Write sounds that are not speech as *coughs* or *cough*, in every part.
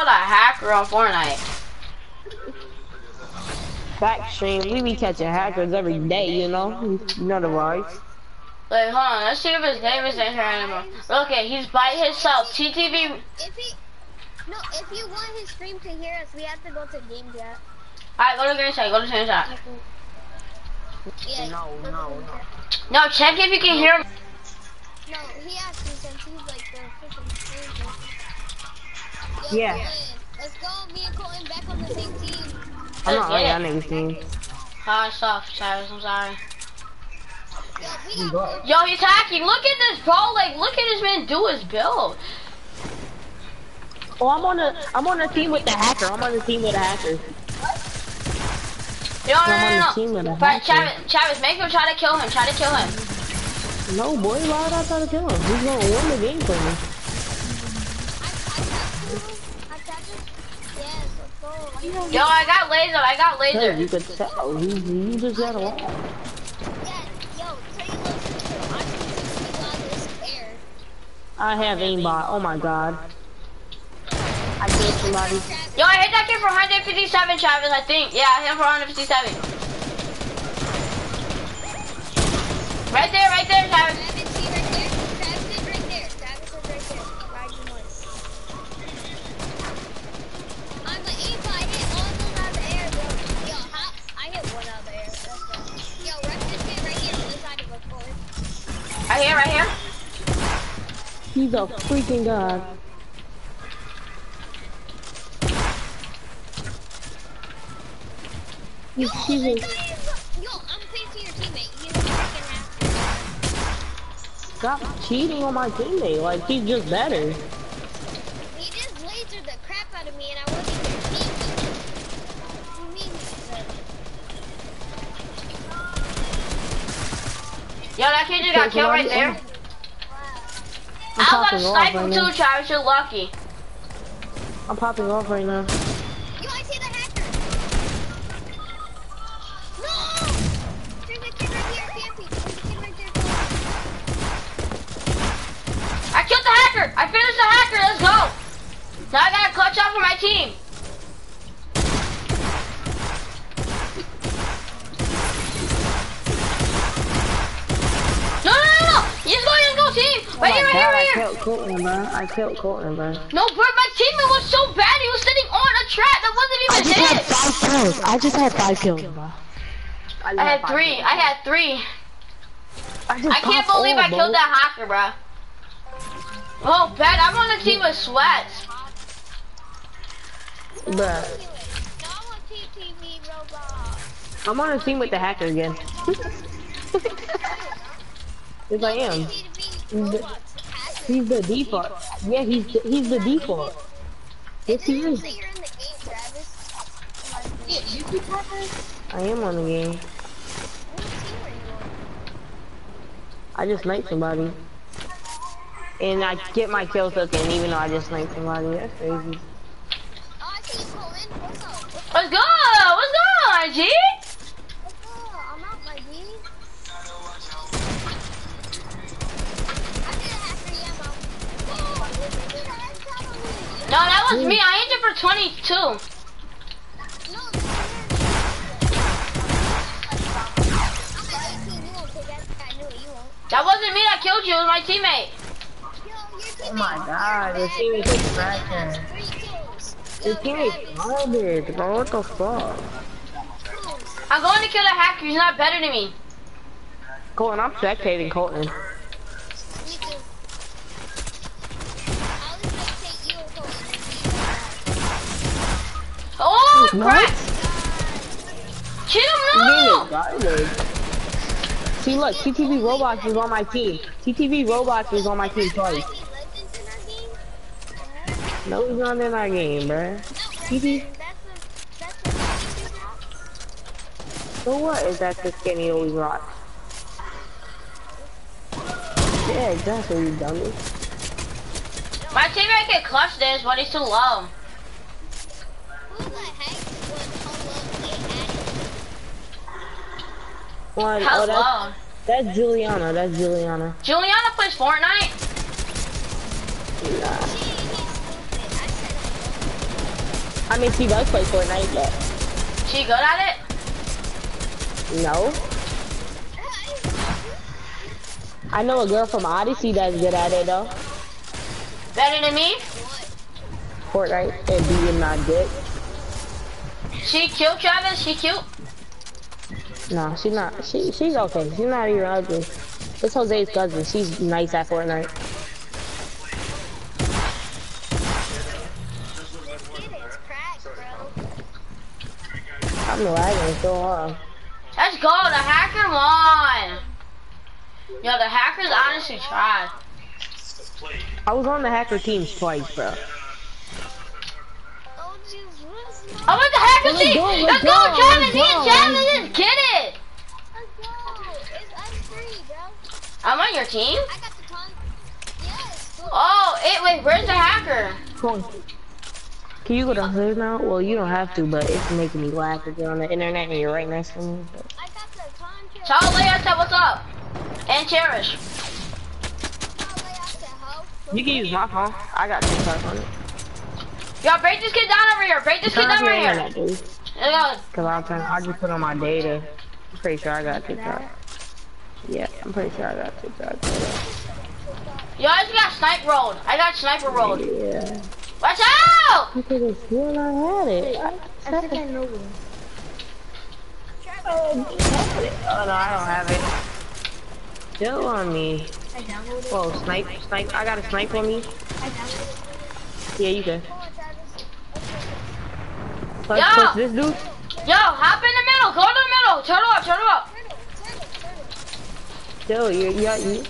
called a hacker on Fortnite. Back stream, we be catching hackers every day, you know? None of ours. Wait, hold on. Let's see if his name is in here anymore. Okay, he's by himself. TTV. If he, no, if you want his stream to hear us, we have to go to game chat. Alright, go to green side. Go to green side. Yeah. No, no, no. No, check if you can hear him. No, he asked me since he's like the freaking stranger. Yo, Yeah. Let's go. Me and Colin back on the same team. I'm not on Yeah. y'all niggas team. Ah, Hi, soft, Travis. I'm sorry. Yo, we got Yo, he's hacking. Look at this, bro. Like, look at this man do his build. Oh, I'm on a, I'm on a team with the hacker. I'm on a team with the hacker. Yo, no, no, no. team with a no. But hacker. Travis, Travis, make him try to kill him. Try to kill him. No, boy, why would I try to kill him? He's gonna win the game for me. Yo, I got laser. I got Hey, laser. you could tell. He, he just got a lot. Yeah, yo, tell you what, I'm just gonna this air. I have aimbot. Oh my god. I killed somebody. Yo, I hit that kid for 157, Travis. I think. Yeah, I hit him for 157. Right there, right there, Travis. Travis, see right there? Travis Right here, right here. He's a freaking god. Yo, He's, he's this a, yo, I'm facing your teammate. He's a freaking half. stop cheating on my teammate. Like, he's just better. He just lasered the crap out of me, and I wasn't even teaming. What do you mean he's better? Yo, that kid just got killed right there. I'm I was popping gonna off snipe him too, Travis. You're lucky. I'm popping off right now. Yo, I see the hacker. No! There's a kid right here, camping. There's a kid right there. I killed the hacker. I finished the hacker. Let's go. Now I got a clutch out for my team. No. Just go, just go, team. Oh Right my here, right here, right I here. killed Colton, bro. I killed Colton, bro. No, bro, my teammate was so bad. He was sitting on a trap that wasn't even I even just had five kills. I just had five kills, bro. I had three. I had three. I, just I can't believe all, I bro. killed that hacker, bro. Oh, bad. I'm on a team with sweats. Bruh. No, I want TTV Roblox. I'm on a team with the hacker again. *laughs* yes, I am. Roblox. Hacker. He's the default. Yeah, he's the, he's the default. Yes, he is. you're in the game, Travis. I am on the game. What team are you on? I just sniped somebody. And I get my kill token even though I just sniped somebody. That's crazy. Was me. I hit it for 22. No, this is I'm at 18. You won't take that. I knew it. You won't. That wasn't me that killed you. It was my teammate. Your teammate. Oh my god, the team is cracking. Three kills. The Yo, team is garbage, bro. What the fuck? I'm going to kill the hacker. He's not better than me. Colton, I'm spectating Colton. Me too. I'll just take you and Colin. Oh, crap. Kill him, no. See, look, TTV Robots is on my team. TTV Robots is on my team twice. Legends in our game? No, he's not in our game, bruh. TT, That's the, that's the skinny dude so what is that the skinny always rocks? Yeah, exactly, you dummy. My teammate can clutch this, but he's too low. Who the heck was Hello One, How oh, that's, low? that's Juliana, that's Juliana. Juliana plays Fortnite. Nah. She, he's stupid. I said I mean, she does play Fortnite, but She good at it? no. I know a girl from Odyssey that's good at it though. Better than me? Fortnite and being not good. She cute, Travis? She cute? No, she's not. She she's okay. She's not even ugly. It's Jose's cousin. She's nice at Fortnite. It is cracked, bro. I'm lagging so hard. Let's go, the hacker won! Yo, the hackers honestly tried. I was on the hacker teams twice, bro. Let's I'm with the hacker Let's team! Let's let's go, go, Travis! let's Me and go. Travis, let's get it! go. It's us three, bro. I'm on your team? I got the con. Yes. Cool. Oh, it, wait, where's the hacker? Come on. Can you go downstairs now? Well, you don't have to, but it's making me laugh if you're on the internet and you're right next to me. but- I got the contract. Tell Leia said what's up. And Cherish. You can use my phone. I got TikTok on it. Yo, break this kid down over here. Break this kid down your right here. internet, dude. Yo, Cause I'm trying, I just put on my data. I'm pretty sure I got TikTok. Yeah, I'm pretty sure I got TikTok. yo, I just got snipe rolled. I got sniper rolled. Yeah. Watch out! I could have sworn I had it. I, I think I know it. Oh, no, I don't have it. Still on me. I downloaded. Whoa, snipe, snipe. I got a snipe on me. I downloaded. Yeah, you can. Come on, Travis. Push, Yo! push this dude. Yo, hop in the middle. Go to the middle. Turn up, turn up. Turtle, turtle, turtle. Still, you, you, you.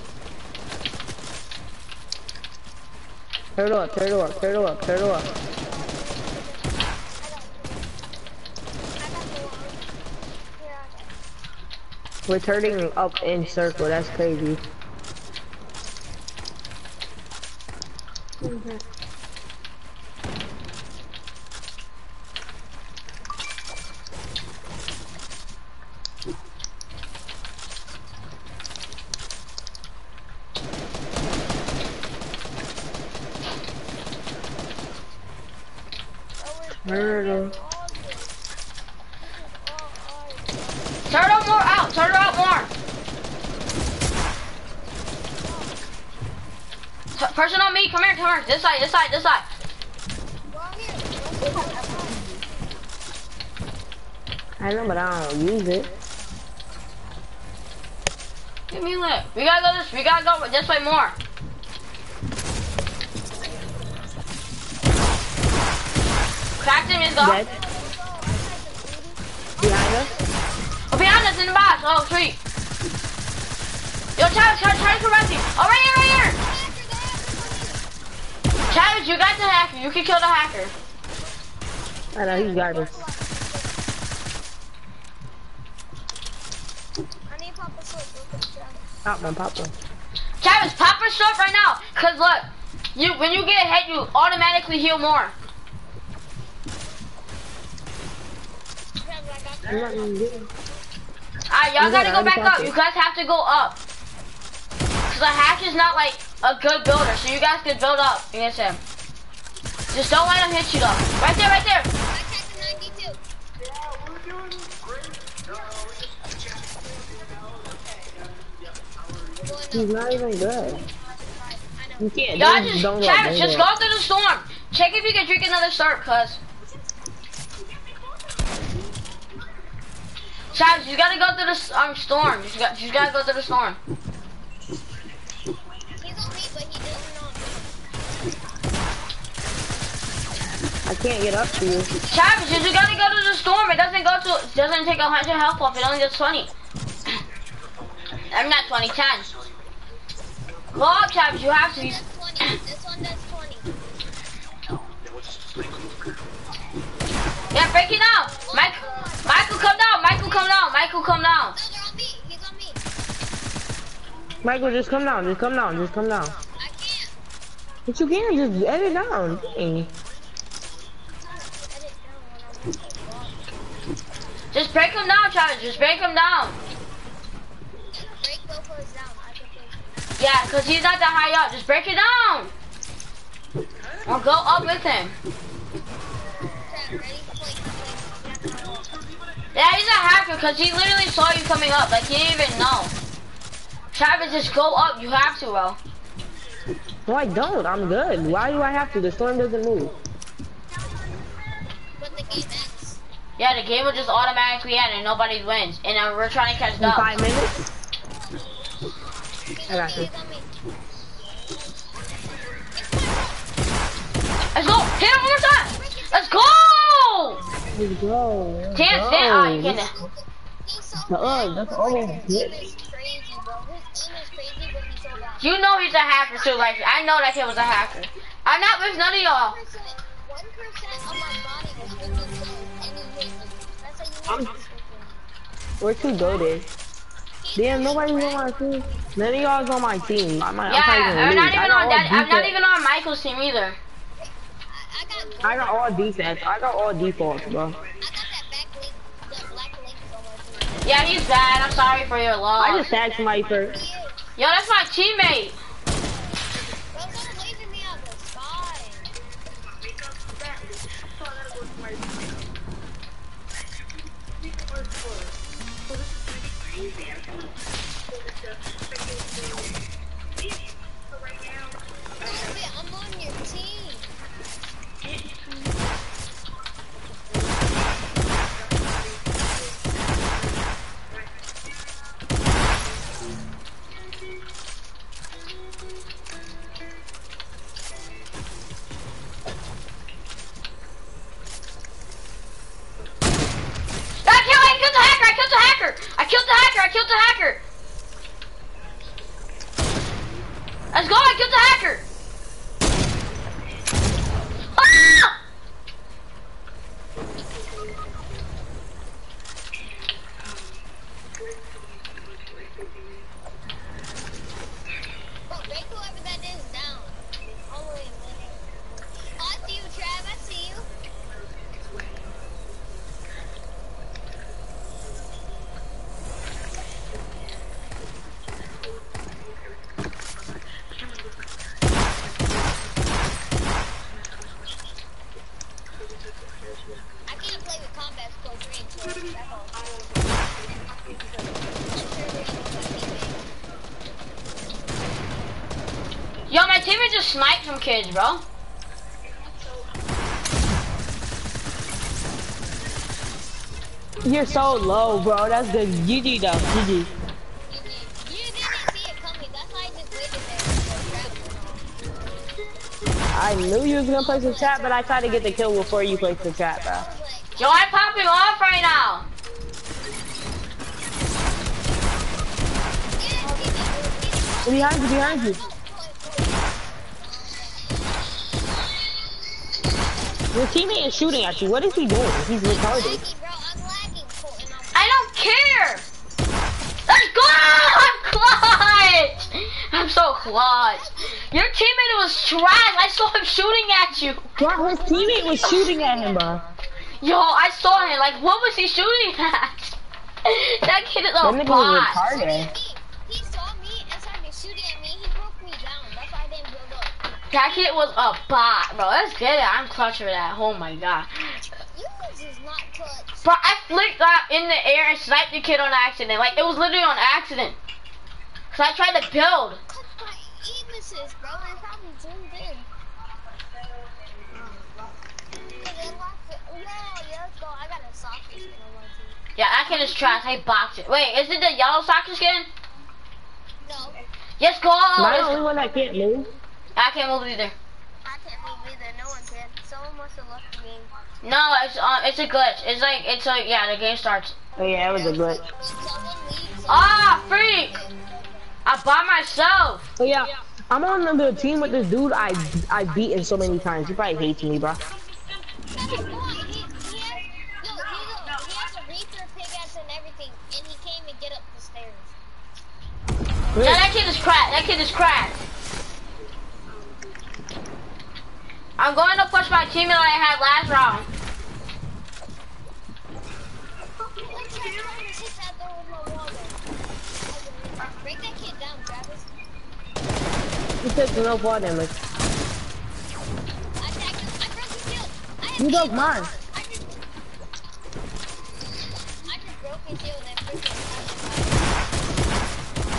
Turtle up, turtle up, turtle up, turtle up. I got the one. Here, I got We're turning up in circle. That's crazy. Mm-hmm. Turtle. Turn up more out. Turn out more. T- person on me. Come here, come here. This side, this side, this side. I know, but I don't use it. Give me lit. We gotta go this. We gotta go this way more. Cracked him. He's gone. Dead. Behind us. Oh, behind us in the box. Oh, sweet. Yo, Travis, Travis, Travis, come back to you. Oh, right here, right here. Travis, you got the hacker. You can kill the hacker. I know, he's garbage. I need Papa Sword real quick, Travis. Pop one, pop one. Travis, pop a shot right now. Cause look, you when you get hit, you automatically heal more. Travis, I got I'm not gonna get him. Alright, y'all gotta go back up. it. You guys have to go up. Cause the hack is not like a good builder, so you guys can build up against him. Just don't let him hit you though. Right there, right there. I checked the 92. He's not even good. You can't. Y'all Don't, just, don't go Travis, just go through the storm. Check if you can drink another start, cuz. Travis, you gotta go through the um, storm. You got, you gotta go through the storm. He's on me, but he doesn't know me. I can't get up to you. Travis, you gotta go to the storm. It doesn't go to, it doesn't take 100 health off. It only does 20. *coughs* I'm not 20, 10. Go up, Travis. You have to. That's 20. This one does 20. Yeah, break it down. Mike, Michael, come down. Michael, come down. Michael, come down. No, they're on me. He's on me. Michael, just come down. Just come down. Just come down. I can't. But you can just edit down. Dang. Down Just break him down, Travis. Just break him down. Break both down. I can play. Yeah, because he's not that high up. Just break it down. Or go up with him. Travis, he's a hacker because he literally saw you coming up. Like, he didn't even know. Travis, just go up. You have to, bro. No, I don't. I'm good. Why do I have to? The storm doesn't move. But the game ends. Yeah, the game will just automatically end and nobody wins. And uh, we're trying to catch In up. five minutes. I got you. he's on me. Let's go. Hit him one more time. Let's go. Let's go. Let's Damn, go. damn. Oh, you can. He's so bad. that's all. His crazy, bro. His aim is crazy, but he's so bad. You know he's a hacker too. Like, I know that kid was a hacker. I'm not with none of y'all. 1% of my body was freaking dead, and he hit me. That's how you know I'm- he's freaking- We're too goaded. Damn, nobody's on my team. None of y'all's on my team. I might, Yeah, I'm I'm not even on that. I'm not even on Michael's team either. I, got all defense. I got all defaults, bro. I got that back link, that black link on my team. Yeah, he's bad. I'm sorry for your loss. I just tagged somebody first. Yo, that's my teammate. Killed the hacker. I killed the hacker. I killed the hacker. I killed the hacker. Let's go. I killed the hacker. Ah! Bro, break whoever that is down. All the way in there. Oh, I see you, Trav. I see you. I can't play with combat skill 3 and 4. That's all. Yo, my teammate just sniped some kids, bro. You're so low, bro. That's good. GG though. GG. You, you, you didn't see it coming. That's why I just waited there for a trap. I knew you was gonna place the trap, but I tried to get the kill before you placed the trap, bro. I Yo, I'm popping off right now. yeah, he did. He did. Behind you, behind you. Your teammate is shooting at you. What is he doing? He's retarded. I'm lagging, Colton. I'm I don't care. Let's go! *laughs* I'm clutch. I'm so clutch. Your teammate was trash. I saw him shooting at you. Bro, his teammate was shooting at him, bro. Yo, I saw him. Like, what was he shooting at? *laughs* that kid is That a nigga was bot. That kid was a bot, bro. Let's get it. I'm clutching for that. Oh my god. You was not clutch. Bro, I flicked that in the air and sniped the kid on accident. Like, it was literally on accident. Cause I tried to build. Cause my aim bro. I probably zoomed in. Cause it locked it. Yeah, yeah, let's go. I got a soccer skin on my team. Yeah, that kid is trash. I boxed it. Wait, is it the yellow soccer skin? No, Yes, go. Am I the Let's only go. one that can't move? I can't move either. I can't move either. No one can. Someone must have left the game. No, it's um, it's a glitch. It's like it's like yeah, the game starts. Oh yeah, it was a glitch. When someone Ah, freak! I by myself. Oh yeah, I'm on the team with this dude I I beaten so many times. He probably hates me, bro. That's a boy. He, he has, yo, he's a, he has a reaper pickaxe and everything, and he came and get up the stairs. Yeah, that kid is cracked. That kid is cracked. I'm going to push my team that I had last round. He took no ball damage. You broke mine.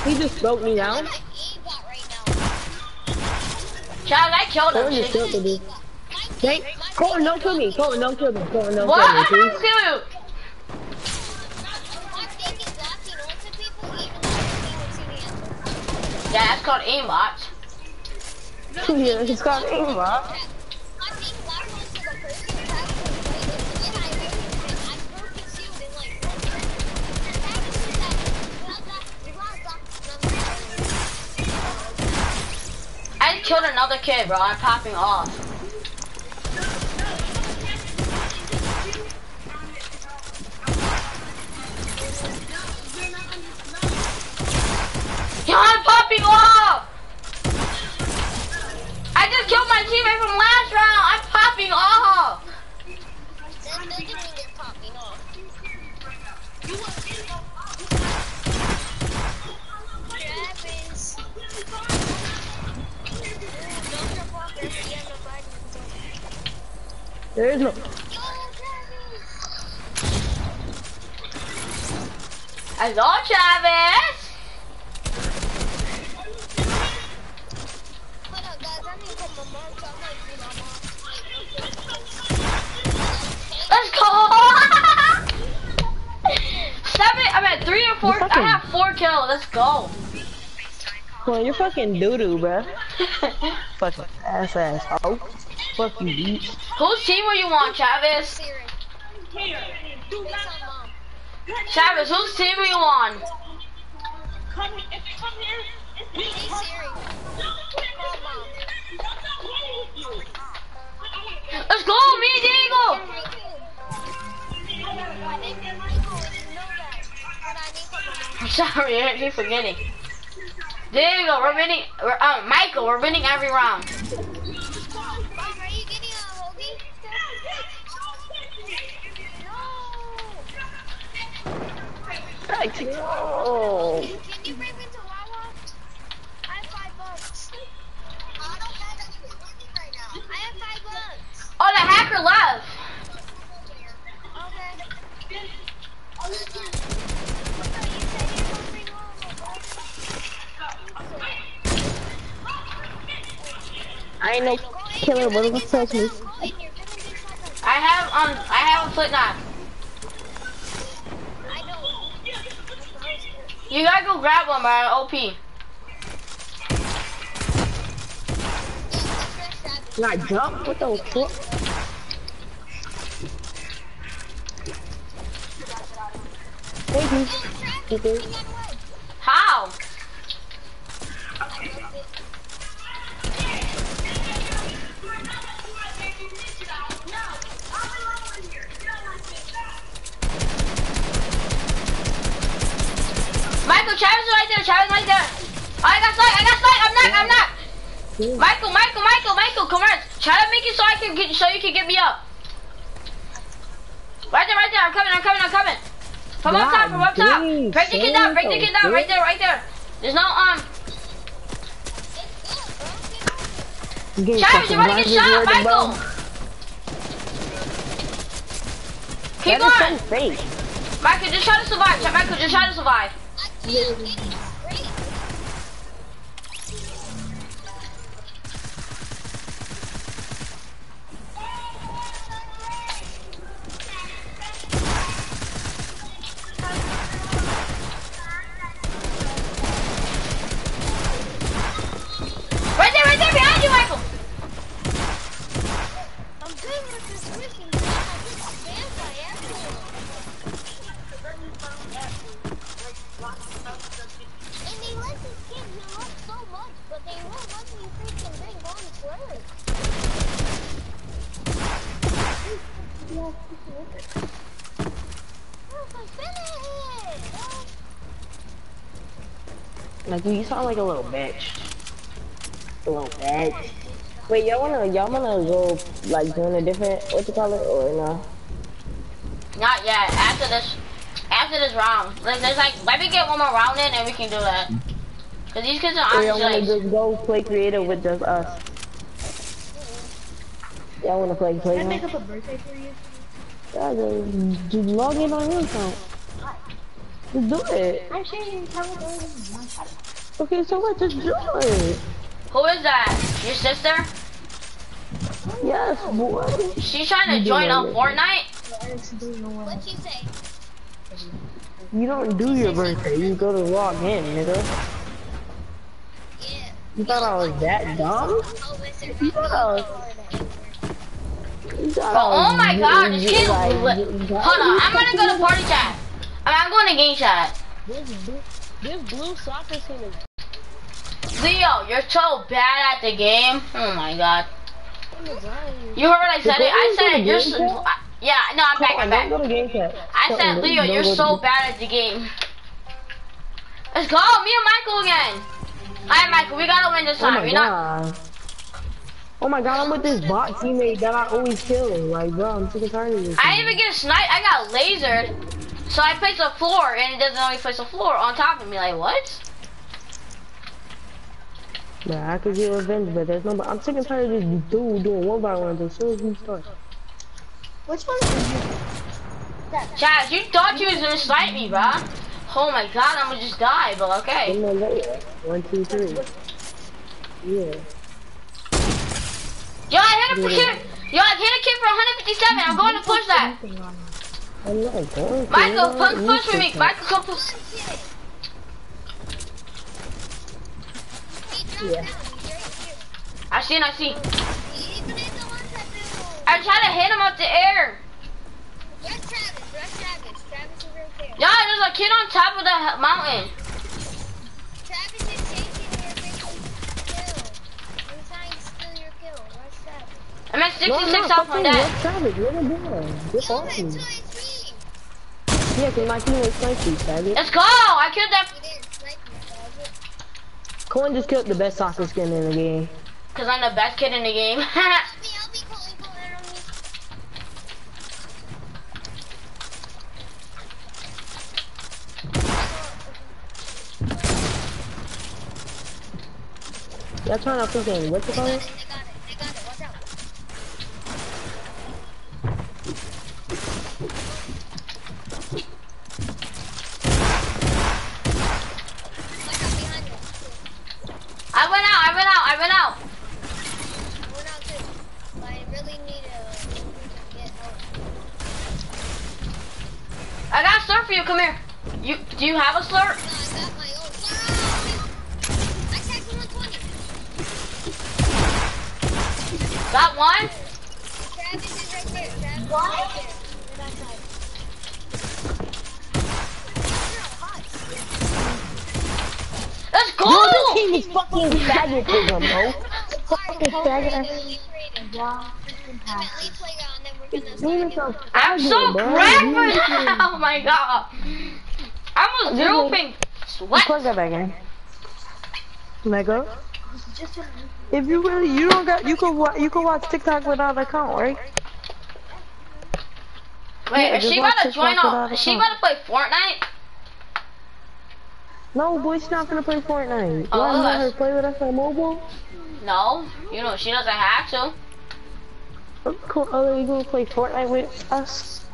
He just broke me down. Child, I killed Colton him. just killed me. Colton, don't kill me. Colton, don't kill me. Colton, don't What? kill me, please. kill you. Yeah, that's called aimbot. yeah, it's called aimbot. Killed another kid, bro. I'm popping off. Yeah, I'm There is no. Hello, Travis. Hold up, guys. I need to put my mom, so I'm like, you know, Let's go. *laughs* Seven. I'm at three or four. I have four kills. Let's go. Well, you're fucking doo doo, bruh. *laughs* fucking ass ass hoe. Fuck you, bitch. Whose team were you on, Travis? Travis, whose team were you on? Hey, Siri. Call mom. Let's go, me Diego. Name is Michael, and to I'm sorry, I keep forgetting. Diego, we're winning. We're, um, Michael, we're winning every round. Mom, are you getting a hoagie? No! Oh. Can you bring me to Wawa? I have five bucks. I don't have anything with right now. I have five bucks. Oh, the hacker left. Okay. You said you were going to I ain't no killer, but don't touch me. I have um, I have a flip knife. I know. You gotta go grab one, man. OP. Like jump? What the fuck? Thank you. Thank you. How? Michael, Michael, Michael, Michael, come on. Try to make it so I can get, so you can get me up. Right there, right there. I'm coming. I'm coming. I'm coming. From up top. From up top. God Break the kid down. Break the kid down. Right there. Right there. There's no um. I'm Travis, you're about to get shot, Michael. Keep That is going. so. Michael, just try to survive. Michael, just try to survive. Like you sound like a little bitch. A little bitch. Wait, y'all wanna y'all wanna go like doing a different what you call it or no? Not yet. After this, after this round, like there's like, let me get one more round in, and we can do that. Cause these kids are Or y'all wanna honestly. just go play creative with just us? Y'all wanna play play? Can I make huh? up a birthday for you? Y'all just, just log in on your account. Just do it. I'm sharing television. Okay, so what? Just do it. Who is that? Your sister? Yes, boy. She's trying to join know on. Fortnite? What'd you say? You don't do your birthday. You go to log in, nigga. Yeah. You thought I was that dumb? Oh. You thought I oh was. You thought Oh, oh my god, this kid like. Hold on, I'm gonna go to party chat. I mean, I'm going to game chat. This blue, this blue soccer team is Leo, you're so bad at the game. Oh my god. You heard what I said? It. I said you're. So, yeah, no, I'm back. I'm back. Don't go to game chat. I said, Leo, you're so bad at the game. Let's go, me and Michael again. Alright, Michael, we gotta win this Oh time. my We're not. Oh my god, I'm with this bot teammate that I always kill. Like, bro, I'm sick and tired of this. I didn't even get sniped. I got lasered. So I placed a floor, and it doesn't only place a floor on top of me. Like, what? Yeah, I could get revenge, but there's no. I'm sick and tired of this dude doing one by ones as soon as we start. Which one did you? Chaz, you thought you was gonna snipe me, bruh. Oh my god, I'm gonna just die, but okay. In the later. One, two, three. Yeah. Yo, I hit a kid. Yo, I hit a kid for 157. I'm going to push that. I'm not going to. Michael, I push, don't push need for me. Michael, come push. Yeah. I see, I see. Even if the ones. I tried to hit him up the air. Where's Travis? Where's Travis? Travis is right there. Yeah, there's a kid on top of the mountain. Travis is chasing your kill. I'm trying to steal your kill. Where's Travis? I'm at 66 no, off fuck my you. dead. What's Travis? What am I doing? Get Yo, off it's me. 2 HP. Yeah, cause my teammate sniped you, faggot. Let's go. I killed that He didn't snipe me, Cohen just killed the best soccer skin in the game. because I'm the best kid in the game. Help me, help me, calling, calling on me. Y'all trying to freaking, what's it called? it, they got it, they got it. Watch out. Watch out behind you. I went out. I went out. I went out. We're not good. I really need to get help. I got a slurp for you. Come here. You do you have a slurp? No, I got my own. Wow, I tagged 120. Got one. Travis is right there. Travis is right there. Right outside. Let's go. Yo, this team is fucking faggotism, bro. *laughs* Fucking faggot. I'm at least play on them. We're gonna Team is start so I'm so faggot, crap right now. Oh my god. I'm a zero Just- ping. Sweat. Plug that back in. Mega. If you really, you don't got, you could watch, you could watch TikTok without an account, right? Wait, Yeah, is she watch about to join on? Is she a about to play Fortnite? No, boy, she's not gonna play Fortnite. Oh, You wanna oh. let her play with us on mobile? No. You know she doesn't have to. Cool. Oh, you gonna play Fortnite with us?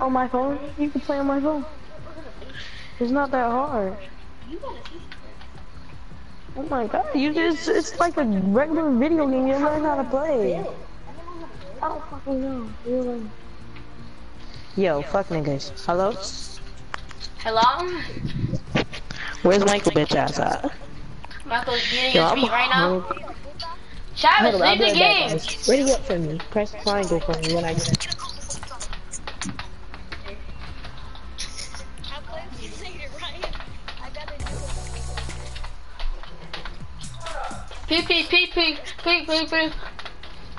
On my phone? You can play on my phone. It's not that hard. Oh my god, you just, it's like a regular video game, you learn how to play. I don't fucking know. Learn. Yo, fuck niggas. Hello? Hello? Where's Michael bitch ass at? Michael's getting Yo, his feet right now. Travis, leave the game. Ready up for me. Press triangle for me when I get How close is it, Ryan? I gotta do it. P P P P P P P.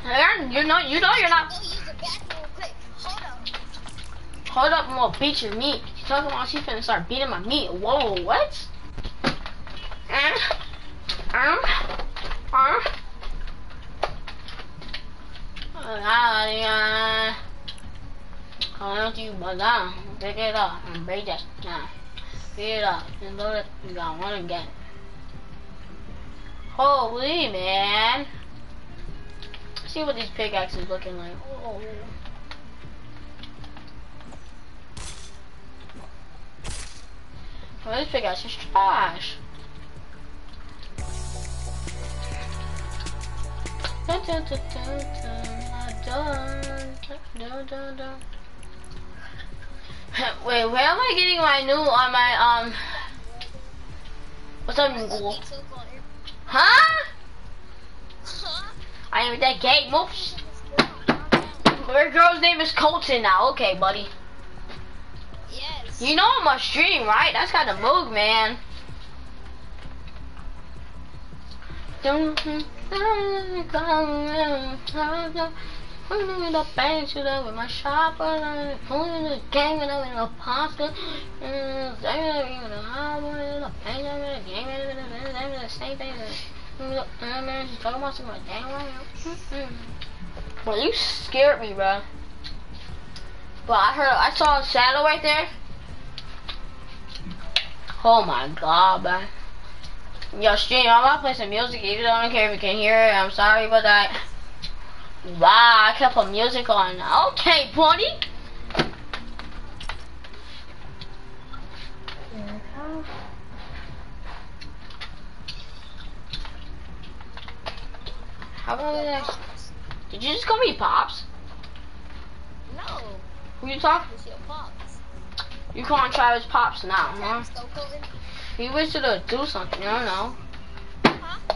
Aaron, you know you know you're not. Go use the bathroom real quick. Hold up. Hold up, I'm gonna beat your meat. She's talking about she's finna start beating my meat. Whoa, what? Um, um, um. Ah, Kalau you bagang, pick it up and break that now. Pick it up and load it and go on again. Holy man. See what these pickaxes looking like. Oh. oh this pickaxe is trash. Dun, dun, dun, dun, dun, dun, dun, dun. Wait, where am I getting my new on my um? What's up, Google? Me too, Connor. Huh? Huh? I am that gay moves. Your girl's name is Colton now. Okay, buddy. Yes. You know I'm on stream, right? That's kind of move, man. Pulling the bank to the with my shopper, pulling the gang with a pasta, and even the highway, the pain of it, the game of it, the same thing. And man, she's talking about some damn right. Mm-hmm. Well, you scared me, bro. But I heard, I saw a shadow right there. Oh my god, man. Yo, stream, I'm gonna play some music, even though I don't care if you can hear it. I'm sorry about that. Wow, I can put music on. Okay, buddy. How about that? Did you just call me Pops? No. Who you talking? Your pops. You calling Travis Pops now, huh? He wish to do something, I don't know. Huh?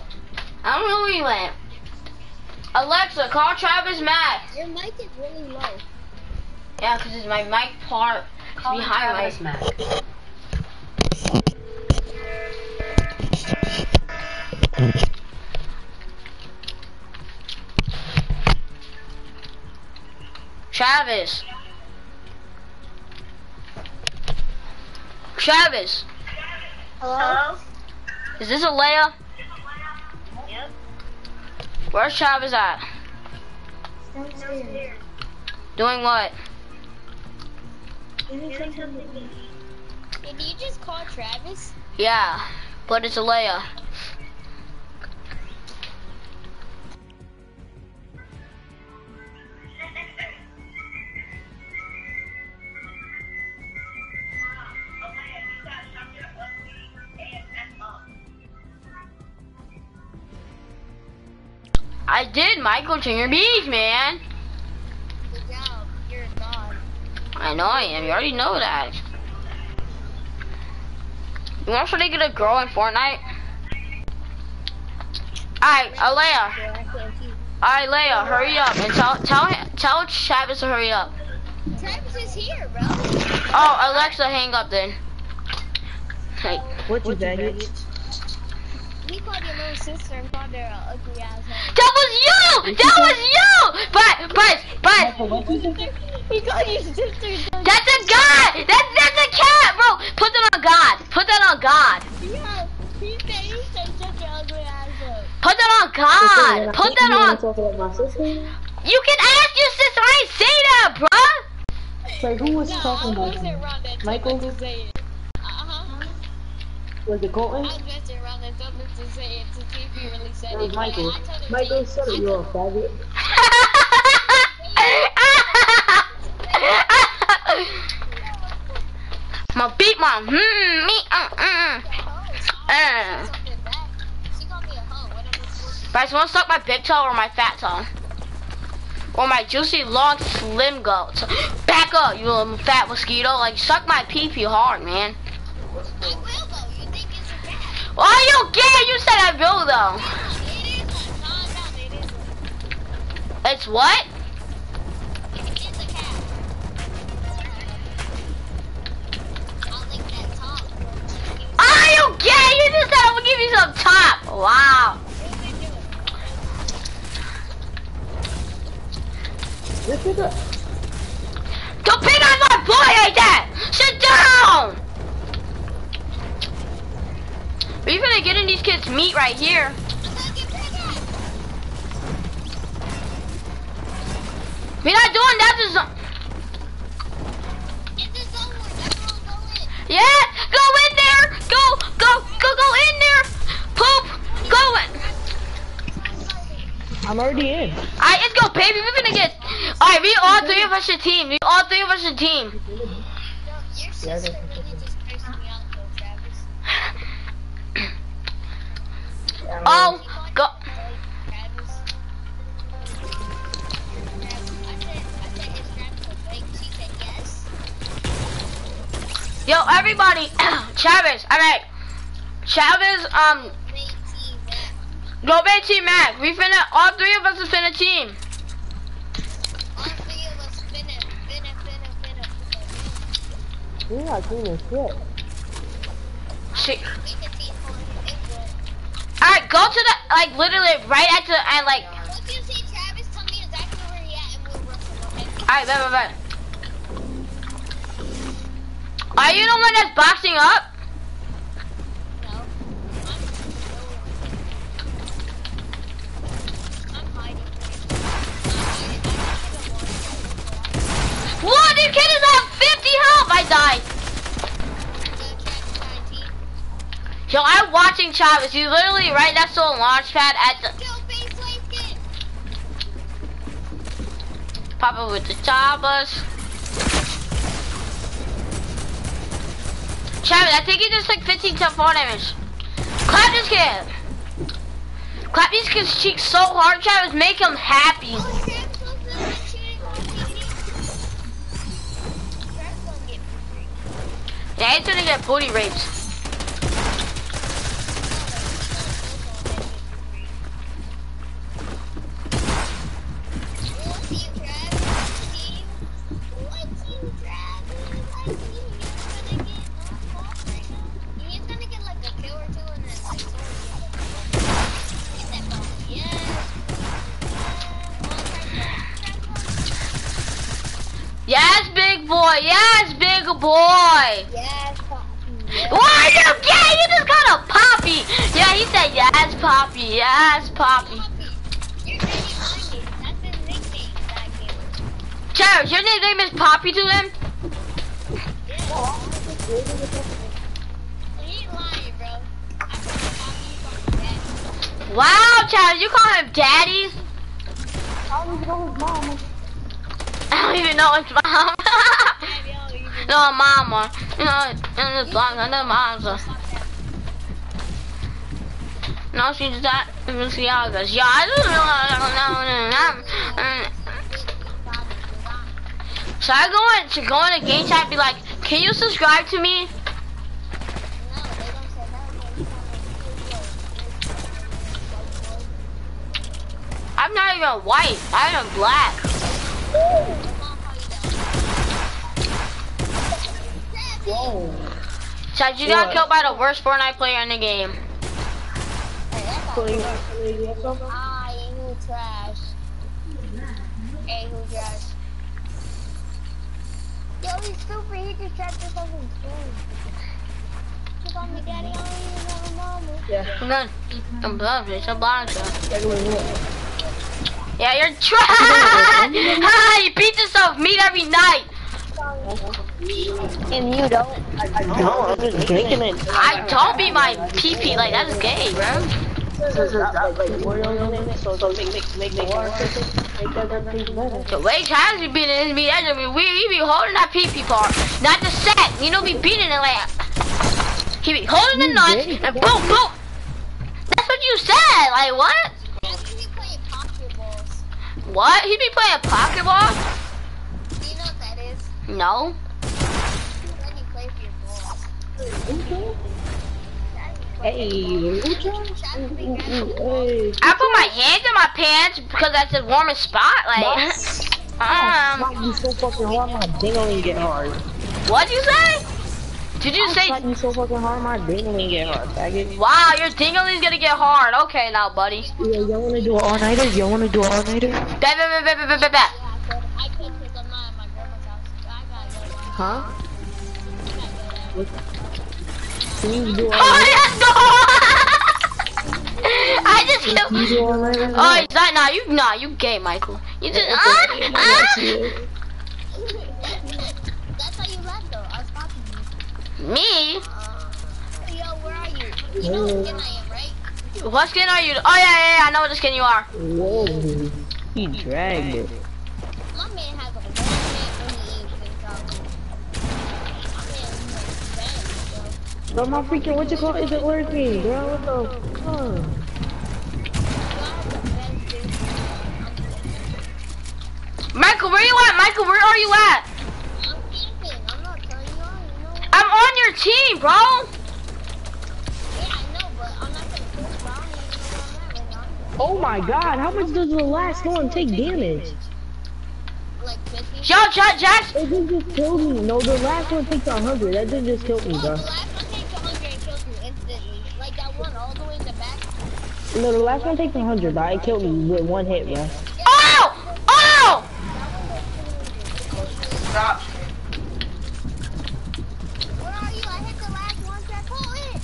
I don't know where you went. Alexa, call Travis Mack. Your mic is really low. Yeah, because it's my mic part is behind my... Mac. Travis. Travis, Hello? is this Alea? Yep. Where's Travis at? Doing what? Did you just call Travis? Yeah, but it's Alea. Michael. Turn your bees, man. Good job. You're a god. I know I am. You already know that. You want to get a girl in Fortnite? Alright, Alea. Girl, I can't see. Alright, Leia, hurry up and tell tell tell Travis to hurry up. Travis is here, bro. Oh, Alexa, hang up then. Hey, What you baggage? He called your little sister and called her an ugly ass name. That was you! That was you! But but but He called your sister. that's a god! That's that's a cat, bro! Put that on God. Put that on God. Yeah, he said he said such an ugly ass name. Put that on God. Put that on. talking about my sister? You can ask your sister. I ain't say that, bruh. Like, who was No, talking about was you? around that Michael? to say it. Uh-huh. Was it Colton? I was messing around that something to say it to see if he really said It was it. Michael. I told him Michael, say shut it, I you told little faggot. *laughs* my beat my hmm me uh uh. Uh. something back. She called me a hoe. Whatever. Guys, wanna suck my big toe or my fat toe? Or my juicy long slim goat? *gasps* Back up, you little fat mosquito. Like suck my pee pee hard, man. I will though. You think it's Why you gay? You said I will though. It is. It is. What? It is a cat. I'll link that top. Are you gay? You just said I'm gonna give you some top. Wow. Don't pick on my boy like that. Sit down. We're gonna get in these kids' meat right here. We're not doing that. Just yeah. Go in there. Go, go, go, go in there. Poop. Go in. I'm already in. Alright, let's go, baby. We're gonna get. Alright, we all three of us should team. We all three of us should team. Your said yes. Yo, everybody, *clears throat* Chavez, alright. Chavez, um, Fake team, that. go back Team Mac. We finna, all three of us is finna team. All three of us finna, finna, finna, finna, finna. You're not doing shit. Shit. We can team on England. Alright, go to the, like, literally right at the, and like, Once you see Travis, tell me exactly where he at and we'll rush him, okay? alright, bet, bet, bet. Are you the one that's boxing up? No. I'm, I'm hiding. I'm hiding. What? This kid is at 50 health. I died. Yo, I'm watching Travis. He's literally right next to a launch pad at the, Kill face wasted. Papa with the choppers. Travis, I think he just took 15 to 4 damage. Clap this kid. Clap these kids' cheeks so hard, Travis. Make him happy. Oh, Travis was the one shooting on TV. Travis gonna get free. Yeah, he's gonna get booty raped. Yes, big boy. Yes, big boy. Yes, Poppy. Why you gay? You just got a poppy. Yeah, he said yes, poppy. Yes, poppy. You're saying That's his nickname back here. Travis, your nickname is Poppy to him? He ain't lying, bro. I said Poppy, you call him Daddy. Wow, oh, Travis, you call him daddy? I don't even know his mama. I don't even know his mom. *laughs* No, mama. You know, and the song and the mama. No, she's not even Siagas. Yeah, I don't know. Should I go in, to go in a game chat and be like, can you subscribe to me? Don't that. I'm not even white. I'm black. Whoa. Chad, you got killed by the worst Fortnite player in the game. Putting Ah, who trash. Hey, who trash. Yo, he's stupid. He just tried to fucking scream. He called me daddy. I don't even know her mama. Yeah. I'm done. I'm done. It's a blind shot. Yeah, you're trash. *laughs* Hi, you beat yourself. Meet every night. And you don't. I, I don't. I'm just drinking it. I don't beat my PP. Like that's gay, bro. The way Travis be beating it, be that be weird. He be holding that PP part, not the set. You know, be beating it like he be holding the nuts and boom, boom. That's what you said. Like what? What? He be playing Pokeball? Do you know what that is? No. When you play for your balls. Hey, hey. I put my hands in my pants because that's the warmest spot. Like, um, Why you so fucking hard, my dingling get hard. what'd you say? Did you say? Why you so fucking hard, my dingling get hard, faggot. Wow, your dingling's gonna get hard. Okay, now, buddy. Yeah, y'all wanna do an all-nighter? Y'all wanna do an all-nighter? Bet, bet, bet, bet, bet, bet, bet, bet. Yeah, I could. I could because I'm not at my grandma's house. I gotta go. Huh? Can you do Oh, all-nighter? let's go! I just Can you killed. do all-nighter? Oh, not. Nah, you nah, you gay, Michael. You just ah, ah. Me? Yo, where are you? You know what skin I am, right? What skin are you? Oh, yeah, yeah, yeah, I know what skin you are. Whoa. He dragged it. My man has a bad man when he eats his But my freaking, what you call Is it working, bro? What the fuck? Michael, where you at? Michael, where are you at? What the fuck? game, bro. Yeah, I know, but I'm not gonna push Brownie even though I'm not really Oh my god, how much does the last one take damage? Like 50. Yo, Jack, Jack. It just, just killed me. No, the last one takes 100. That just, just killed me, Oh, bro. the last one takes 100 and kills you instantly. Like that one all the way in the back. No, the last one takes 100, bro. It killed me with one hit, bro. Oh! Oh! Stop. Where are you? I hit the last one that pull it.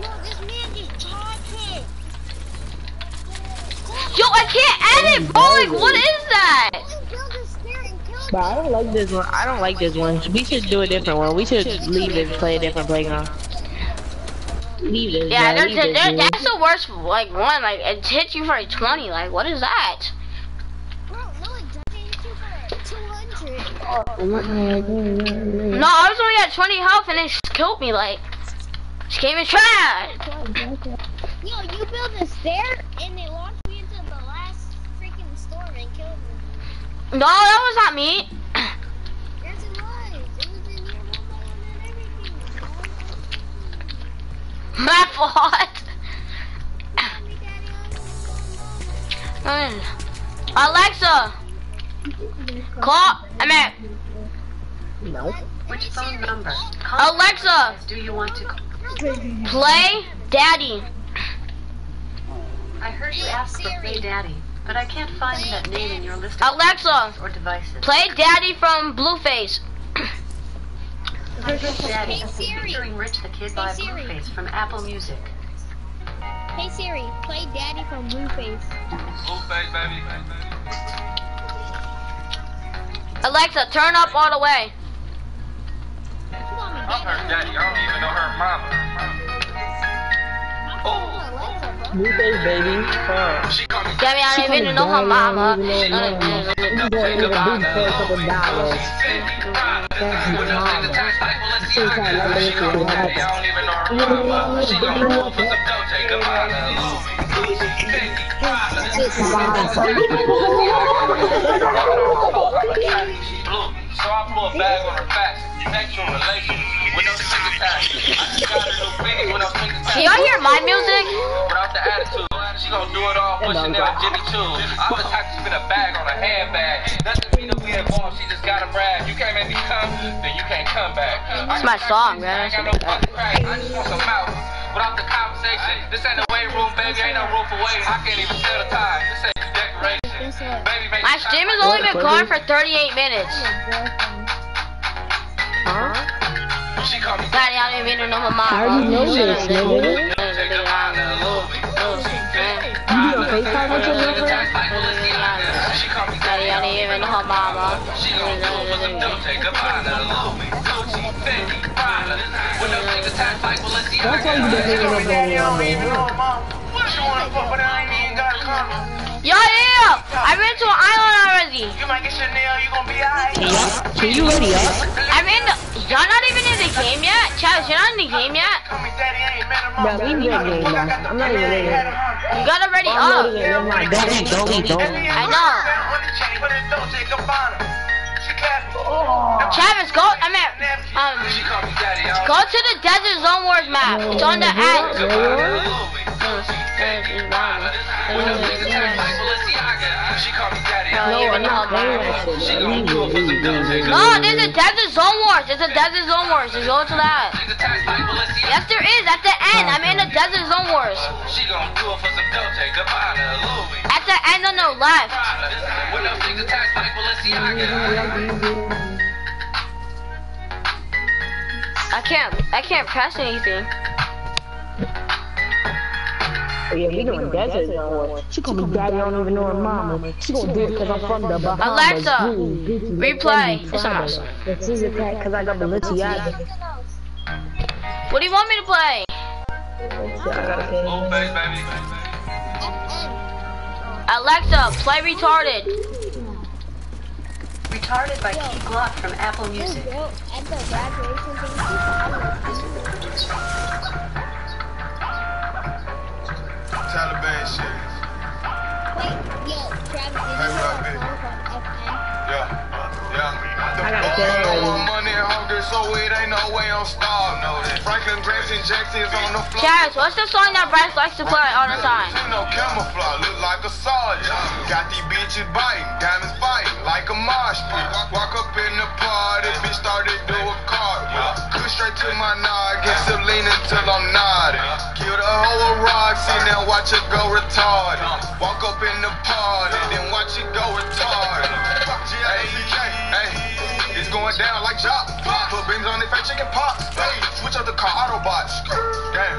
Yo, this man just charged him. Yo, I can't edit, bro. Like, what is that? He built a stair and killed But I don't like this one. I don't like this one. We should do a different one. We should leave it and play a different playground. Leave this, Yeah, bro. there's, Leave this, there, dude. that's the worst, like, one. Like, it hits you for a 20. Like, what is that? Bro, no, it doesn't you for No, I was only at 20 health and it killed me. Like, this game is trash. Yo, you build a stair and they launched me into the last freaking storm and killed me. No, that was not me. Yes, it was. It was in your mobile and everything. *laughs* My fault. Daddy. Alexa, call. I mean, No. Which phone number? Call Alexa, Do you want to? call? play Daddy. I heard you ask for Play Daddy, but I can't find that name in your list of Alexa, or devices. play Daddy from Blueface. *coughs* Daddy, Hey, Siri. featuring Rich the Kid by Hey, Siri. Blueface from Apple Music. Hey Siri, play Daddy from Blueface. Blueface, baby. Alexa, turn up all the way. Come on, me, I'm her Daddy. daddy. I don't even know her mama. New face, baby. Fuck. It, I don't even know her mama. You need a big for a dollars. Don't even mama. She gon' do blew me, so I blew a bag on her fast. Extra relation with no single. I just got a new Fendi with no. Can y'all hear my music? Without the attitude, she gon' do it all, pushing in Jimmy Choo. I'm the type to spin a bag on a handbag. Doesn't mean to be involved, she just gotta brag. You can't make me come, then you can't come back. It's my song, man. ain't got no fucking crack, I just want some mouth. Without the conversation, this ain't a weight room, baby. Ain't no room for waiting. I can't even tell the time. This ain't decoration. Baby, make My stream has only been going for 38 minutes. Huh? She call me Daddy, I don't even know my mom. I already know this, nigga. Take a mile, Louis. You be on FaceTime with your girlfriend? She call me Daddy, I don't even know her mama. She gon' do it for some Dolce Gabbana, Louis, Gucci, Fendi, Prada. With no single tax like Balenciaga. That's why you been hanging up on me, man. What you wanna fuck, but I ain't even gotta come. Yo, yeah, I've been to an island already. You might get your nail, you gon' be alright. Can you ready up? I'm in the. Y'all not even in the game yet? Chavis, you're not in the game yet? Call daddy, ain't met him Bro, we in the game, bro. I'm not even ready. You gotta ready I'm up. ready. I'm not. Don't eat, don't eat, don't eat. I know. Travis, go. I mean, um, go to the Desert Zone Wars map. It's on the end. No, there's a Desert Zone Wars. There's a Desert Zone Wars. Just go to that. Yes, there is. At the end, I'm in the Desert Zone Wars. At the end on the left. With no single tax like Balenciaga. I can't. I can't press anything. Oh, yeah, we doing desert zone wars. She call me daddy, I don't even know her mama. She gonna do it cause I'm from the Bahamas. Alexa, Gucci, Gucci, replay. It's on my This is a pack cause I got Balenciaga. What do you want me to play? Blueface, baby. Alexa, play retarded. Retarded by Key Glock from Apple Music. Bro, at the graduation thing, Taliban shit. Wait, yo, Travis, did Hey, you what up, a song called FM? Yeah. Yeah. I gotta tell you. money and hold this so it ain't no way I'm starving. Franklin Grant and Jackson's on the floor. Chaz, what's the song that Bryce likes to play all the time? Know, camouflage, look like a sergeant. Got these bitches biting, diamonds fighting like a mosh pit. Walk up in the party, bitch started do a cartwheel. Good straight to my noggin, still leaning till I'm nodding. Kill the hoe of Roxy, now watch it go retarded. Walk up in the party, then watch it go retarded. G-A-C-K, hey, it's going down like Jock. Put beans on their face, chicken pox. Hey, switch up the car, Autobots. Damn,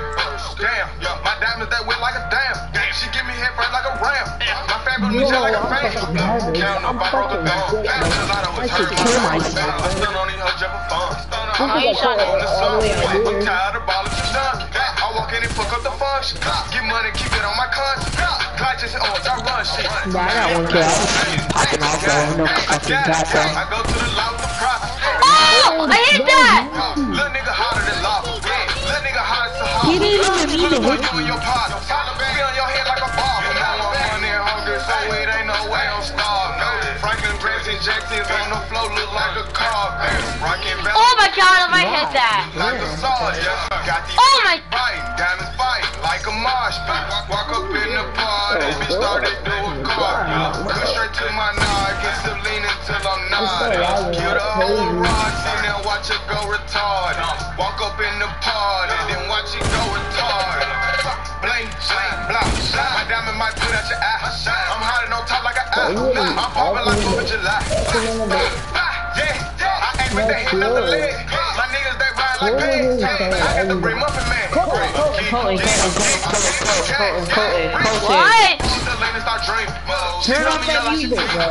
damn, yeah, my diamonds that went like a damn. damn. She give me head first like a ram. My family You just know like a what? I'm fan. fucking nervous. Count up, I'm I broke a fucking bone. sick, Damn, man. till I done I was should hurt. I'm still on these hoes just for fun. You shot On it. the all the way subway, out I'm tired of ballin' to done. I walk in and fuck up the function. Get money, keep it on my conscience. God just oh, I run shit. Nah, I got one kill. I was popping off, so no fucking got it. goddamn. I go to the lot with the profit. Oh, I hit that! Little nigga hotter than lava. Little nigga hot as Sahara. He didn't even need to hit you. you. Your. Taliban on your head like a bomb. You I'm money hungry, so it ain't no way I'm starving. Franklin Grant and Jackson's on the floor look like a car. Rockin' Oh my god, if I hit that! like a sword, yeah. Got these Oh my- biting, diamonds fighting like a marsh pit. Walk up in the party, bitch started doing cardio. Go straight to my noggin, still leaning till I'm nodding. Kill the whole Roxy, then watch it go retarded. Walk up in the party, then watch it go retarded. Blank, blank, block, my diamond might put out your eye. I'm hiding on top like. I'm popping like 4th of July. Yeah, I aim at the head of leg. My niggas they ride like pigs. I got bring Muffin Man. What? Turn off that music, bro.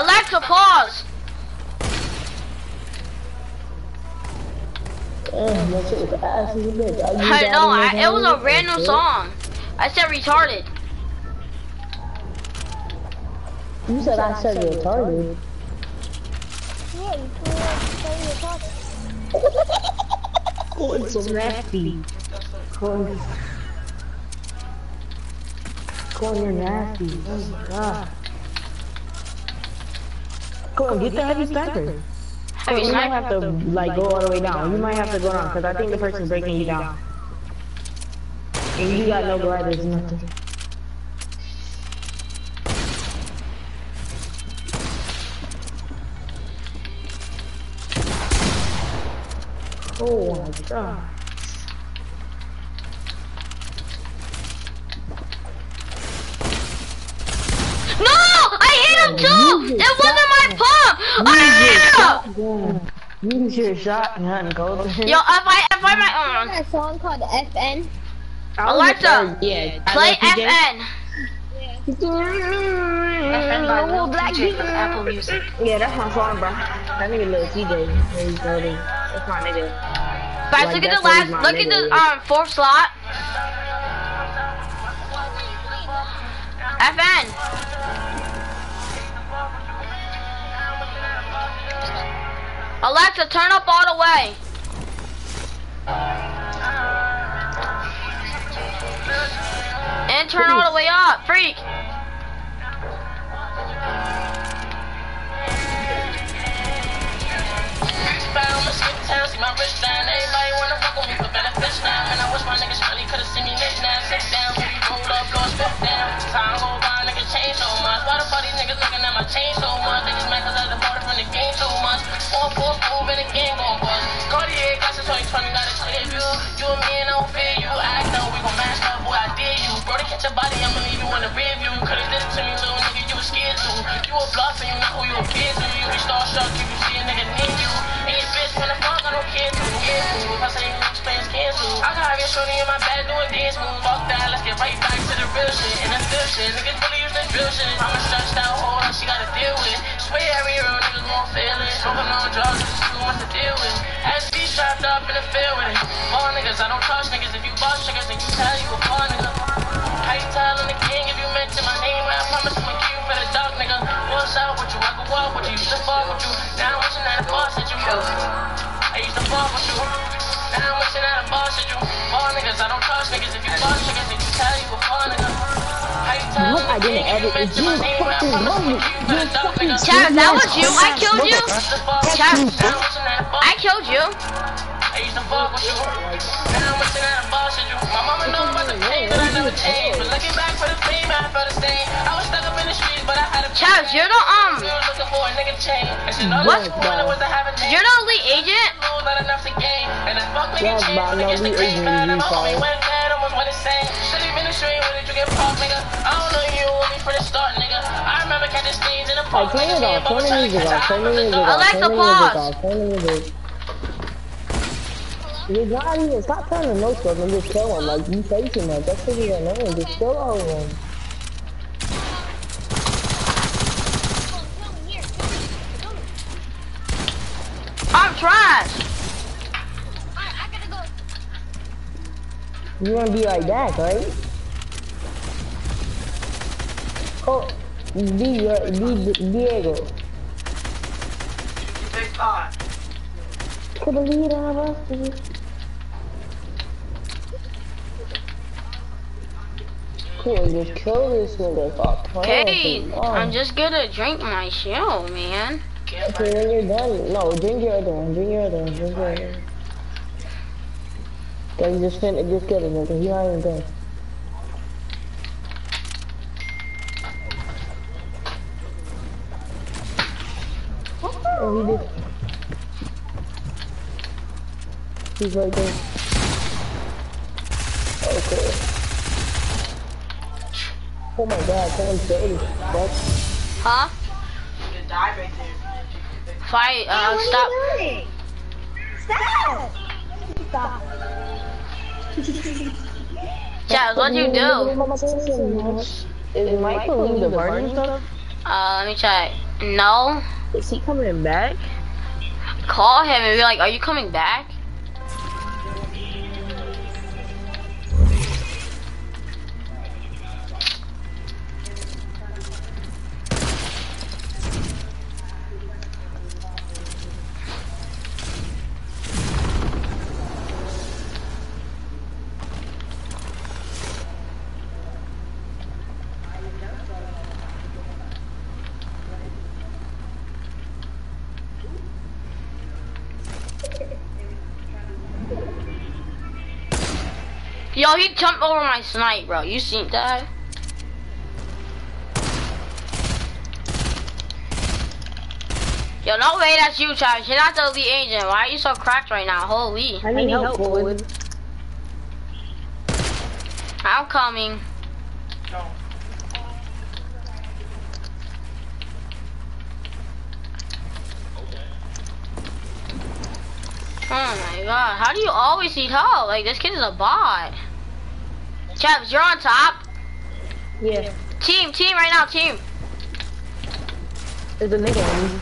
Alexa, pause! Damn, that shit was ass as a bitch. I used I that know, I, it was a random song. I said retarded. You said I said retarded. Yeah, you can't say you're talking. Colton's nasty. Colton. Colton, you're nasty. Oh my god. Colton, get the heavy sniper. I mean, you might have to like go all the way down. You might have to go down because I think the person's breaking you down. And you got no gliders, nothing. Oh my god. no! I hit him too! It wasn't my pump! Ah! Yeah. Use your shotgun, Golden. Yo, if I, if I, my, There's a song called FN. Alexa, yeah. play FN. FN by Lil Tjay from Apple Music. Yeah, that's my song, bro. That nigga little Tjay. He's golden. That's my nigga. Guys, Like, look at the last, look at the um fourth slot. FN. Alexa, turn up all the way. And turn all the way up, freak. Town, see my wrist down. Everybody wanna fuck with me for benefits now. And I wish my niggas really could've seen me lit now. Sit down, baby, roll up, go spit down. Time go by, niggas change so much. Why the fuck these niggas looking at my chain so much? They just mad 'cause I departed from the game so much. Four, four, move in the game gon' bust. Cartier glasses 2020, got a view. You and me and I don't fear you. Act know we gon' mash up, boy, I dare you. Bro, to catch your body, I'ma leave you in the rear view. Could've did it to me, little nigga, you was scared to. You a bluff and you know who you a kid to. You be starstruck if you see a nigga near you. And your bitch wanna fuck, I don't care to. To. If I say you expense cancel. I got your shorty in my bed doing dance moves. Fuck that, let's get right back to the real shit. And that's good shit. Niggas really use this drill shit. I'm a stretched out whore that she gotta deal with. Swear every real niggas won't feel it. Smoking on drugs, too much to deal with. SB strapped up in the field with it. All niggas, I don't trust niggas. If you bust niggas, then you tell you a fun nigga. How you telling the king if you mention my name? I promise I'ma kill for the dog, nigga. What's up with you? I can walk with you. Used to fuck with you. Now I'm wishing that a boss at you. I used to fuck with you. Now I'm wishing that a boss at you. All niggas, I don't trust niggas. If you bust niggas, then you tell you a fun nigga. What I didn't edit is you fucking love. You fucking Chad, that was you. I killed you. Chad, I killed you. I used to fuck with you. Now I'm wishing that I bullshit you. My mama know about the pain, but I never changed. But looking back for the fame, I felt the same. I was stuck up in the streets, but I had a Chad, you're the um, I was looking for a nigga change. And she know What? that when I was to have a you're the elite agent. lose, not enough to gain. And that fuck Yeah, nigga change, but I know niggas the we green agent, man. we And my homie fine. went bad, almost went insane. Silly ministry, where did you get popped, nigga? I don't know you, with me for the start, nigga. I remember catching stains in the park. turn it off, turn the music off, turn the music off, Alexa, turn the music pause. off, turn the music. You're not even, stop trying to no scope and just kill him, like, you too much, that's what you're annoying, just kill all of them. Come here, come here. I'm trash. Alright, I gotta go. You wanna be like that, right? Oh, Di- Di- Diego. Could believe that, bro. Just kill this nigga, stop Okay. Oh. I'm just gonna drink my show, man. Okay, when you're done, no, drink your other one, drink your other one, drink your other one. Guys, just fin just get it, nigga, he not even done. Oh, he did. He's right there. Okay. Oh my god, someone's dirty. What? Huh? Fight, uh, stop. Stop! Chad, what'd you do? Is Michael leaving the party stuff? Uh, let me check. No. Is he coming back? Call him and be like, are you coming back? Yo, he jumped over my snipe, bro. You seen that? Yo, no way that's you, Travis. You're not the elite agent. Why are you so cracked right now? Holy. I need help, boy. I'm coming. Oh my god, how do you always need help? Like, this kid is a bot. Travis, you're on top. Yeah. Team, team right now, team. There's a nigga on me.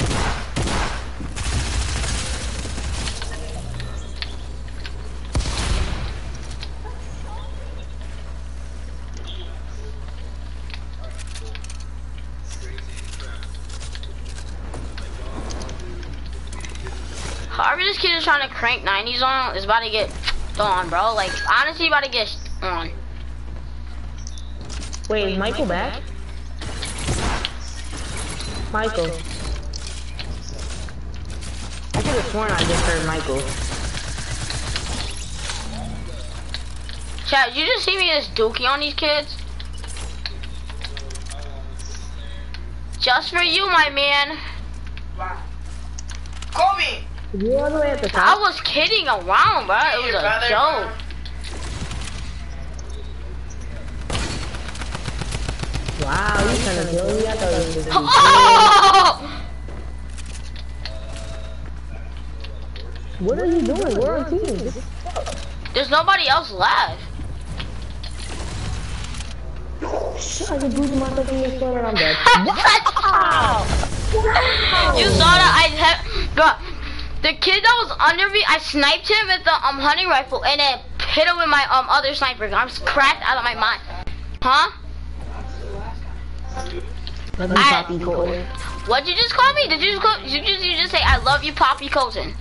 However, this kid is trying to crank 90s on is about to get on, bro. Like, honestly, about to get on. Wait, is Michael back? Michael. I could have sworn I just heard Michael. Chat, you just see me as dookie on these kids? Just for you, my man. Kobe! You all the way at the I was kidding around, bro. It was a joke. Wow, you trying to kill me? I thought it was just Oh! What are you doing? We're on team. There's nobody else left. I just boosted myself in your sweater and I'm dead. *laughs* You saw that I had, bro. The kid that was under me, I sniped him with the um hunting rifle and then hit him with my um other sniper. I'm cracked out of my mind. Huh? Let me I- copy Colton. What'd you just call me? Did you just call, you just you just say I love you, Poppy Colton?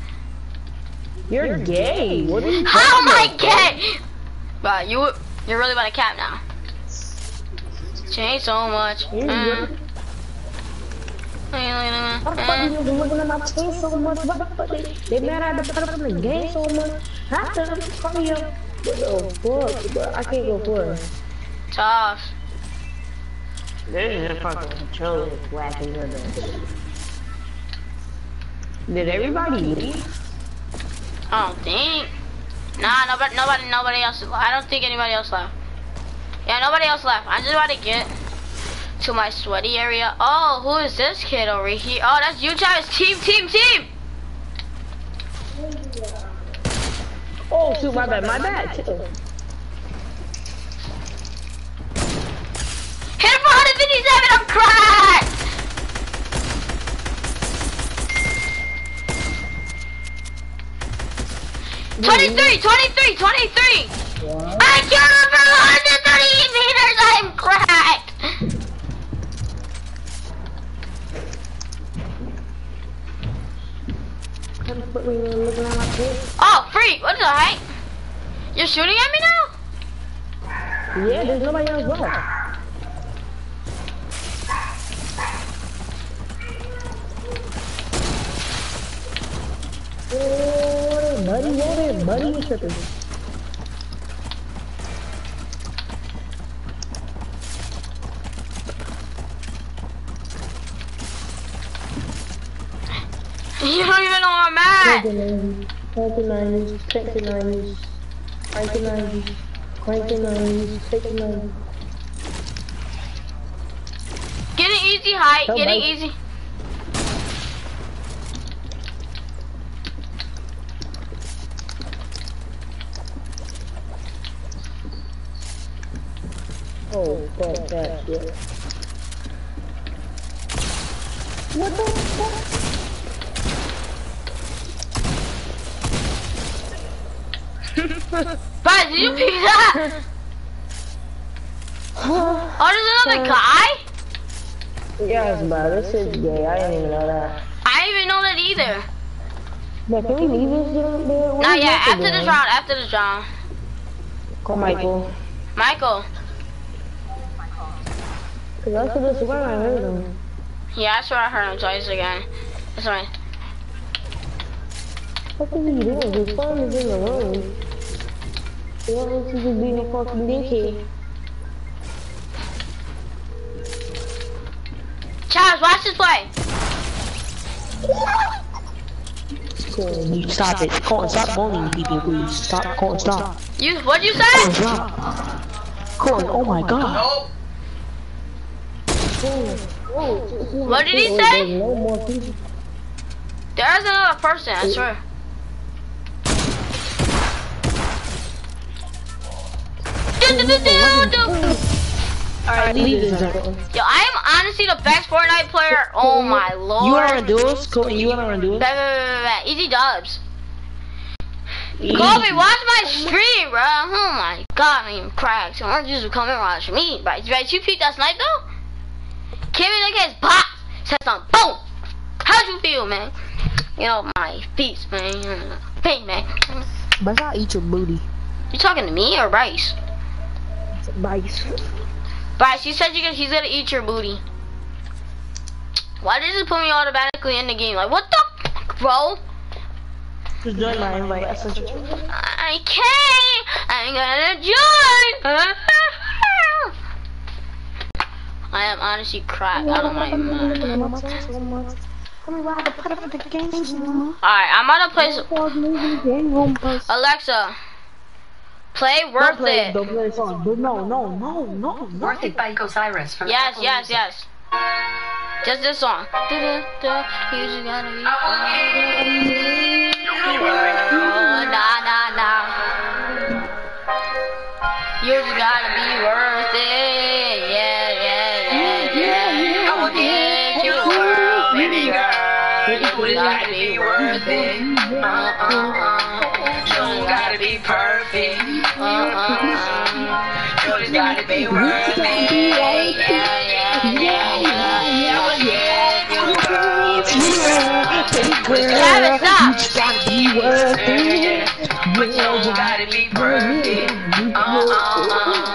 You're gay. What are you How am I gay? Bro, you you're really about to cap now. Change so much. Yeah. Mm. Why the fuck you niggas looking at my chain so much? What the fuck they, they mad at the fuck the game so much? Not them, hurry up. Oh fuck, bro, I can't go for it. Tough. This is a fucking controller whacking your ass. Did everybody leave? I don't think. Nah, nobody, nobody, nobody else. I don't think anybody else left. Yeah, nobody else left. I'm just about to get to my sweaty area. Oh, who is this kid over here? Oh, that's you, Travis. Team, team, team. Oh shoot, my bad, my bad. Hit him for 157. I'm cracked. Twenty-three, twenty-three, twenty-three. I killed him from 130 meters. I'm cracked. But we were looking at my kid. Oh, freak! What the heck? You're shooting at me now? Yeah, there's nobody else left. You? Don't even know where I'm at. Cranky 90s, cranky 90s, cranky 90s, cranky 90s, cranky 90s. Getting easy height, Tell getting easy. Oh, fuck. What the fuck? But did you pick that? Oh, there's another guy? Yes, bro, this is gay. I didn't even know that. I didn't even know that either. But can we leave this shit there? This after this round, after this round. Call Michael. Michael. Cause after this one, I heard him. Yeah, I swear I heard him twice again. That's right. What is he doing? His phone is in the room. He wants you to be a fucking dickhead. Charles, watch this play. Cool, you stop it. Colin, stop bullying people, please. Stop, Colin, stop. You, what'd you Colin, say? stop. Colin, oh my god. Nope. What did he Oh, say? there's No more people. There's another person, I swear. Oh, do. Alright, leave this. Yo, I am honestly the best Fortnite player. Oh my lord. You wanna do this? You wanna do Bet, this? bet, bet, bet, bet. Easy dubs. Kobe, watch my stream, bro. Oh my god, I am cracked. So I'm just come and watch me. Right, right, you peeped that snipe though? Came in like his pop. Said some boom. How'd you feel, man? You know, my feet, man. Hey, man. But I'll eat your booty. You talking to me or Bryce? Bryce. Bryce, you said you he's gonna eat your booty. Why did it put me automatically in the game? Like, what the fuck, bro? Just join my invite. I sent. I can't. I'm gonna join. *laughs* I am honestly cracked out of my mind. Alright, I'm gonna play. Some... Alexa, play Worth Don't play, It. don't play the song. No, no, no, no, no. Worth It by Osiris from Yes, Apple yes, Music. yes. Just this song. You just gotta be. Oh, nah, nah, nah. You just gotta be worth it. Yeah, get you the world, baby girl. You just gotta be worth it. Uh, uh, uh. You just gotta be perfect. Uh, uh, uh. You just gotta be worth it. Yeah, yeah, yeah, yeah. I'ma get you the world, baby girl. Travis, stop. gotta be worth it. You gotta be worth it. Uh, uh, uh.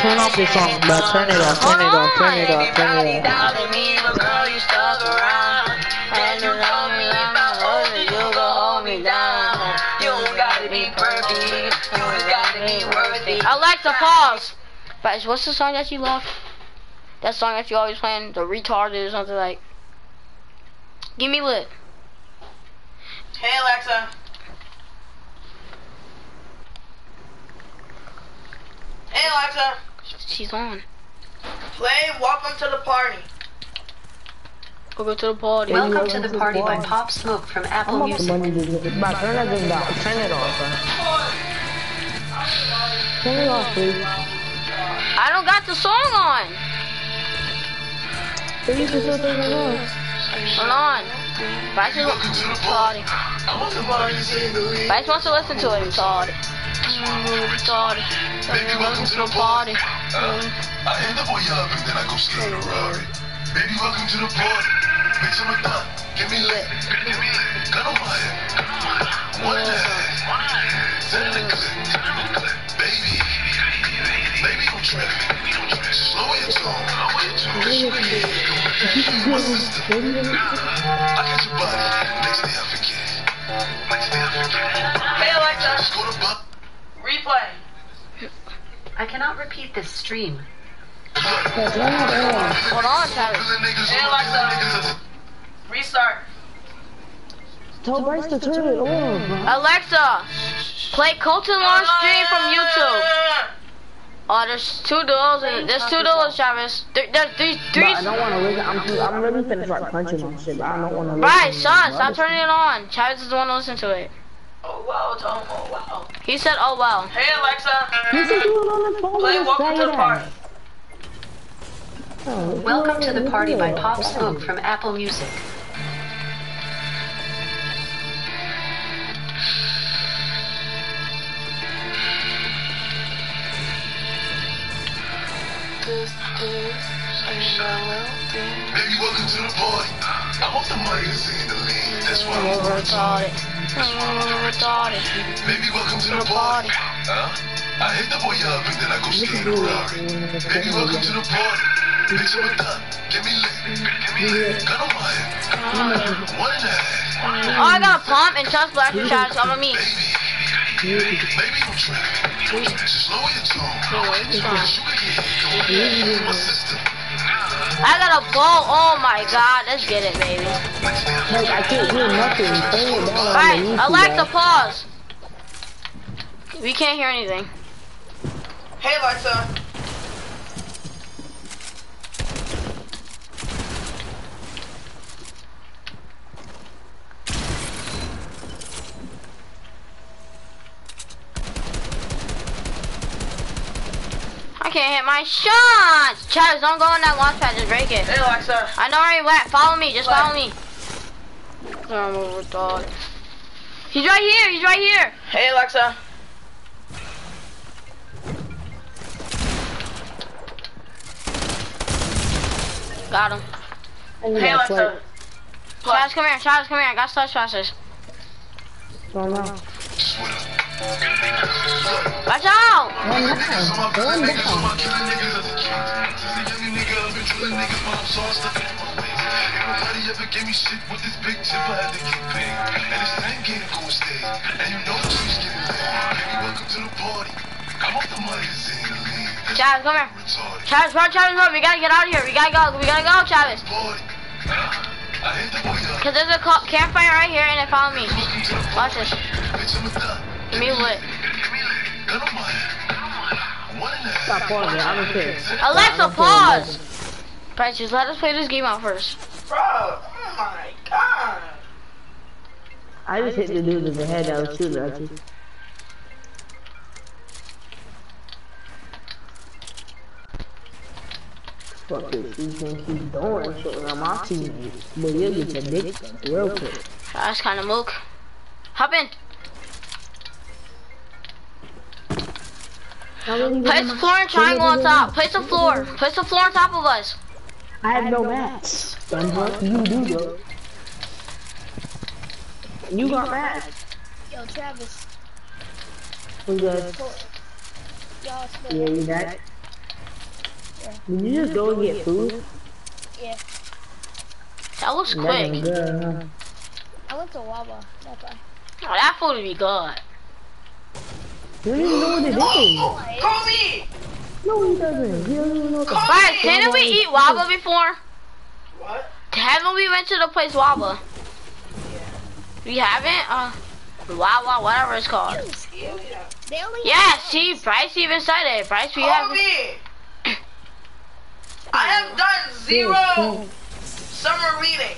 Turn off this song, bro. Turn it off. Turn it off. Turn it off. Turn it off. Doubted me, but girl, you stuck around. And you told me if I hold you, you gon' hold me down. You don't gotta be perfect, you just gotta be worthy. Alexa, pause. Guys, what's the song that you love? That song that you always playing, the retarded or something like. Give me lit. Hey Alexa. Hey Alexa, She's on. play Welcome to the Party. Go go to the party. Welcome to the party by Pop Smoke from Apple The Music. money to get turn that thing down. Turn it off, bro. Turn it off, please. I don't got the song on. So you can still turn it off. Hold on. Vice is retarded. Vice wants to listen to it. Retarded. Retarded. Baby, welcome to the party. Uh, I hit the boy up and then I go skate a Rari. Baby, welcome to the party. Bitch, I'm a thot. Get me lit. Get me lit. Gun on my head. One and a half. Set in the clip. It clip. Baby. Baby, don't trip. Slow your tone. My sister. I got your body. Next day I forget. Next day I forget. Hey Alexa, Just go to butt. replay. I cannot repeat this stream. Hold on, Travis. Hey Alexa, restart. Tell Bryce to turn it on. Alexa, play Colton Launch stream from YouTube. Oh, there's two duels and there's two duels, Travis. There, there's three, Bro, three. I don't want to listen. I'm too, I'm really finna start punching my shit, but I don't want to listen. Right, son, stop turning it on. Travis is the one to listen to it. Oh wow, Tom, oh wow. He said, "Oh wow. Hey Alexa, Listen to it on the phone. play just Welcome to the that. Party. Oh, Welcome to the party by. Pop Smoke from Apple Music. Baby, welcome to the party. I hope the mic is in the lead. That's why I'm retarded. Retarded. Baby, welcome to the party. Huh? I hit the boy up and then I go skate a Rari. Baby, welcome to the party. Bitch, I'm a thot. Get me lit. Get me lit. Gun on my head. One and a half. Oh, I got a pump and trust black Travis. I'm on me. Baby. Baby, don't trip. Just lower your tone. Cause you can get hit. My sister. I got a ball. Oh my God, let's get it, baby. Like, I can't hear nothing. Turn it down the Alexa, pause. We can't hear anything. Hey Alexa, I can't hit my shots. Travis, don't go in that launch pad. Just break it. hey Alexa, I know where you at. Follow me. Just What? follow me. I'm over dog. He's right here. He's right here. hey Alexa, Got him. I hey Alexa, Travis, come here. Travis, come here. I got slush flashes. play. Go now. Watch out. On stuck in my ways. Ain't nobody ever gave me shit with this big tip, I had to get paid. And it's time game gon' stay. And you know streets getting. Baby, welcome to the party. Come off the and sing the lead. Travis, come here. retarded. Run, Travis, run. We gotta get out of here. We gotta go. We gotta go, Travis. Party. I hit the boy up. Cause there's a campfire right here, and then follow me. Welcome to the Watch this. Bitch, I'm a thot. Give me lit. Give me lit. Gun on my head. One and a half. Stop pausing. I don't care. Alexa, pause. Bryce, just let us play this game out first. bro, oh my god. I just hit the dude in the head that was shooting at you. Fuck it, you can keep doing shit on my teammates, but you'll get your dick sucked real quick. Ah, that's kind of mook. Hop in. Place the floor and triangle on top. Place the floor. Place the floor on top of us. I have no mats. Dumbo. You do though. You got mats. Yo, Travis. We good. Yeah, you back? Did you just go and get food? Yeah. That was quick. was good, huh? I went to Wawa. That's why. Oh, that food would be good. You don't even know what it is. Oh, Kobe! No, he doesn't. He doesn't even know what the But didn't we eat Wawa before? What? Haven't we went to the place Wawa? Yeah. We haven't? Uh, Wawa, whatever it's called. Yeah, yeah. They see, Bryce even said it. Bryce, we haven't. Kobe! I have done zero summer reading.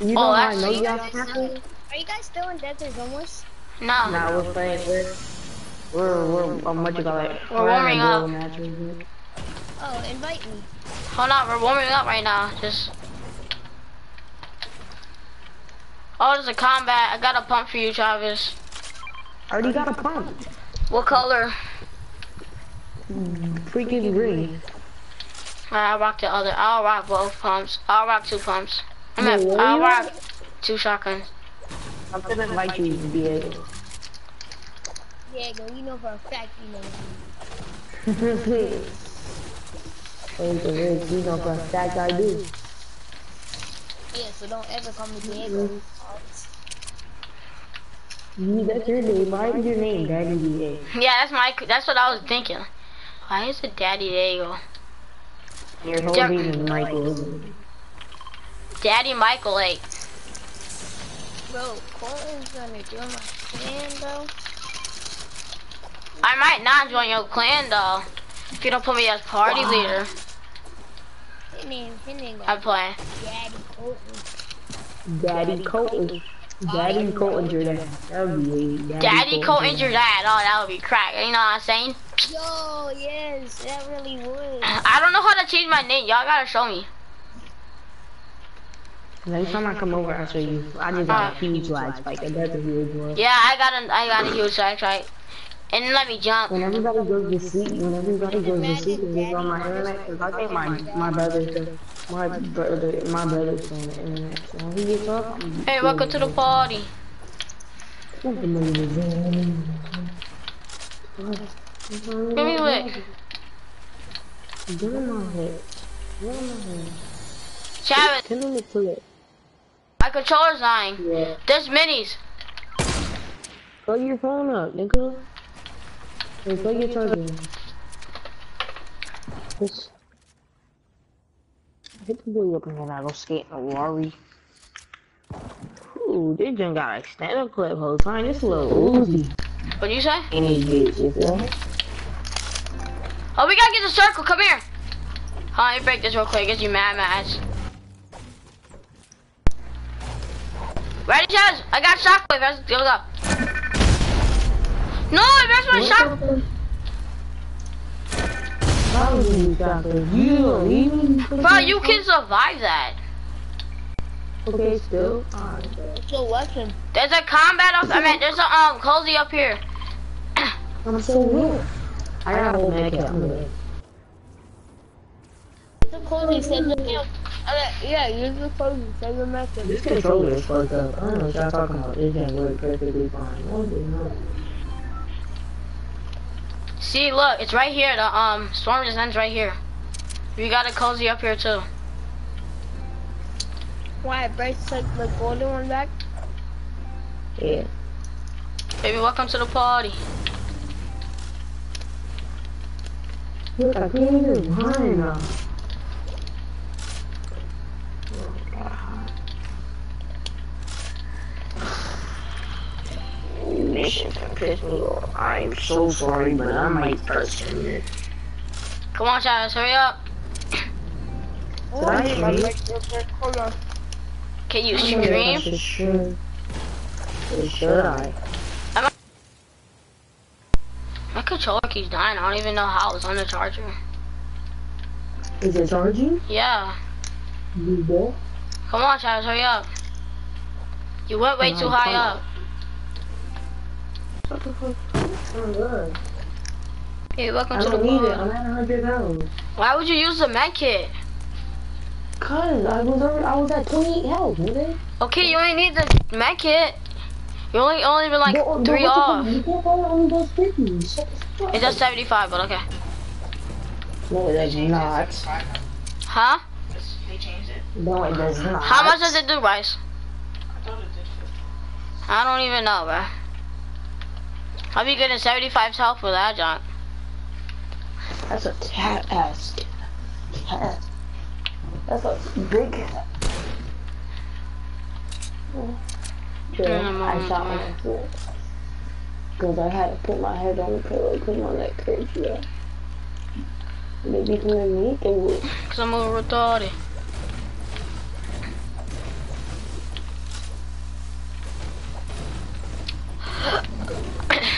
You Oh, know how I that's- know Are you y'all guys still, are you guys still in Desert Homeless? No. Nah, we're playing. We're, we're, we're, um, what you call it? We're warming having a up. duel match with you. Oh, invite me. Hold on, we're warming up right now. Just. Oh, there's a combat. I got a pump for you, Travis. I already got a pump. What color? Freaking green. I'll rock the other. I'll rock both pumps. I'll rock two pumps. I mean, No, what I'll rock rock? two shotguns. I'm gonna invite you, Diego. Diego, you know for a fact you know. *laughs* Hey, the Riz, you know for a fact I do. Yeah, so don't ever call me Diego. You, that's your name. Why is your name Daddy Diego? Yeah, that's my. That's what I was thinking. Why is it Daddy Diego? Your whole Jack- name is Michael. Daddy Michael 8. Bro, Colton's gonna join my clan though. I might not join your clan though. If you don't put me as party leader, His name, his name I got play. Daddy Colton. Daddy Colton. Daddy Colton, your dad. That would be Daddy, Daddy Colton's your dad. Oh, that would be crack. You know what I'm saying? Yo, yes, that really would. I don't know how to change my name. Y'all gotta show me. Next time I come over, I'll show you. I just got a huge lag spike. and That's a huge one. Yeah, I got a, I got a huge sex right. And let me jump. When everybody goes to sleep, when everybody goes to sleep and goes on my internet, because I think my my brother's the, my brother my brother's on the internet. So when he gets up, Hey, welcome to the party. Give me a lick. Give me my head. Give me my head. Travis, Tell him pull it. my controller's dying. Yeah. There's minis. Plug your phone up, nigga. Hey, plug your charger. Just hit the boy up and then I go skate in a Rari. Ooh, this junk got a stand-up clip whole time. This little Uzi. What'd you say? his bitch, you feel me? Oh, we gotta get the circle. Come here. Hold on, let me break this real quick. Get you mad, mad. Ready, Chaz? I got shockwave. Let's go. No, that's my shock. How is you? You don't even Bro, you can survive that. Okay, still. So weapon. There's a combat up. I mean, there's a um cozy up here. *coughs* I'm so weird. I got a whole mech up. I'm good. The Colton said the uh, Yeah, use the Colton. Say your message. This controller is fucked up. I don't know what y'all talking about. This can work perfectly fine. No, it not. See, look, it's right here. The um storm just ends right here. We got a cozy up here too. Why, Bryce took the golden one back? Yeah. Baby, welcome to the party. Look, I can't even run now. Mission can piss me off. I'm so sorry, but I might start sending it. Come on, Travis, hurry up. Oh, I my stream? Bryce real quick. Hold on. Can you I don't know I stream? should stream. Or should I? My controller keeps dying. I don't even know how it's on the charger. Is it charging? Yeah. You will? Come on, Travis, hurry up. You went way too high up. What the fuck? I'm good. Hey, welcome I to the need it. I'm at 100 pounds. Why would you use the med kit? Cause I was already, I was at 28 health, nigga. Okay, you only need the med kit. You only only been like But- uh, but three the off. You can't only only goes 50. It does 75, but okay. No, it does not. Huh? They changed it. No, it does not. How much does it do, Bryce? I thought it did 50. I don't even know, bro. I'll be getting 75 health for that junk. That's a cat ass cat. That's a big cat. Yeah, I shot myself. Because I had to put my head on the pillow because my neck hurts, yeah. Maybe you can meet the wood. Cause I'm a retarded. *coughs*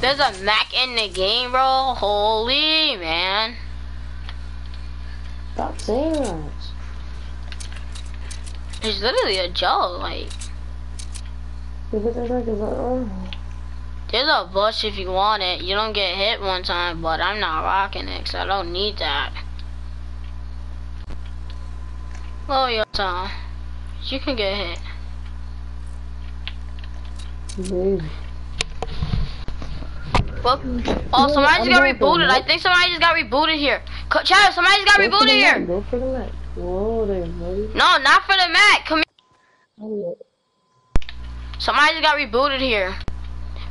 There's a mech in the game, bro. Holy man. Stop saying that. It's literally a joke. Like, Because it's like, it's like, there's a bush if you want it. You don't get hit one time, but I'm not rocking it, cause I don't need that. Oh, your time. You can get hit. Baby. Well, oh, somebody just got I'm going for rebooted. I think somebody just got rebooted here. Co- Chad, somebody just got Go for the rebooted here. Go for the mech. Whoa there, buddy. No, not for the mech. Come here. Somebody just got rebooted here.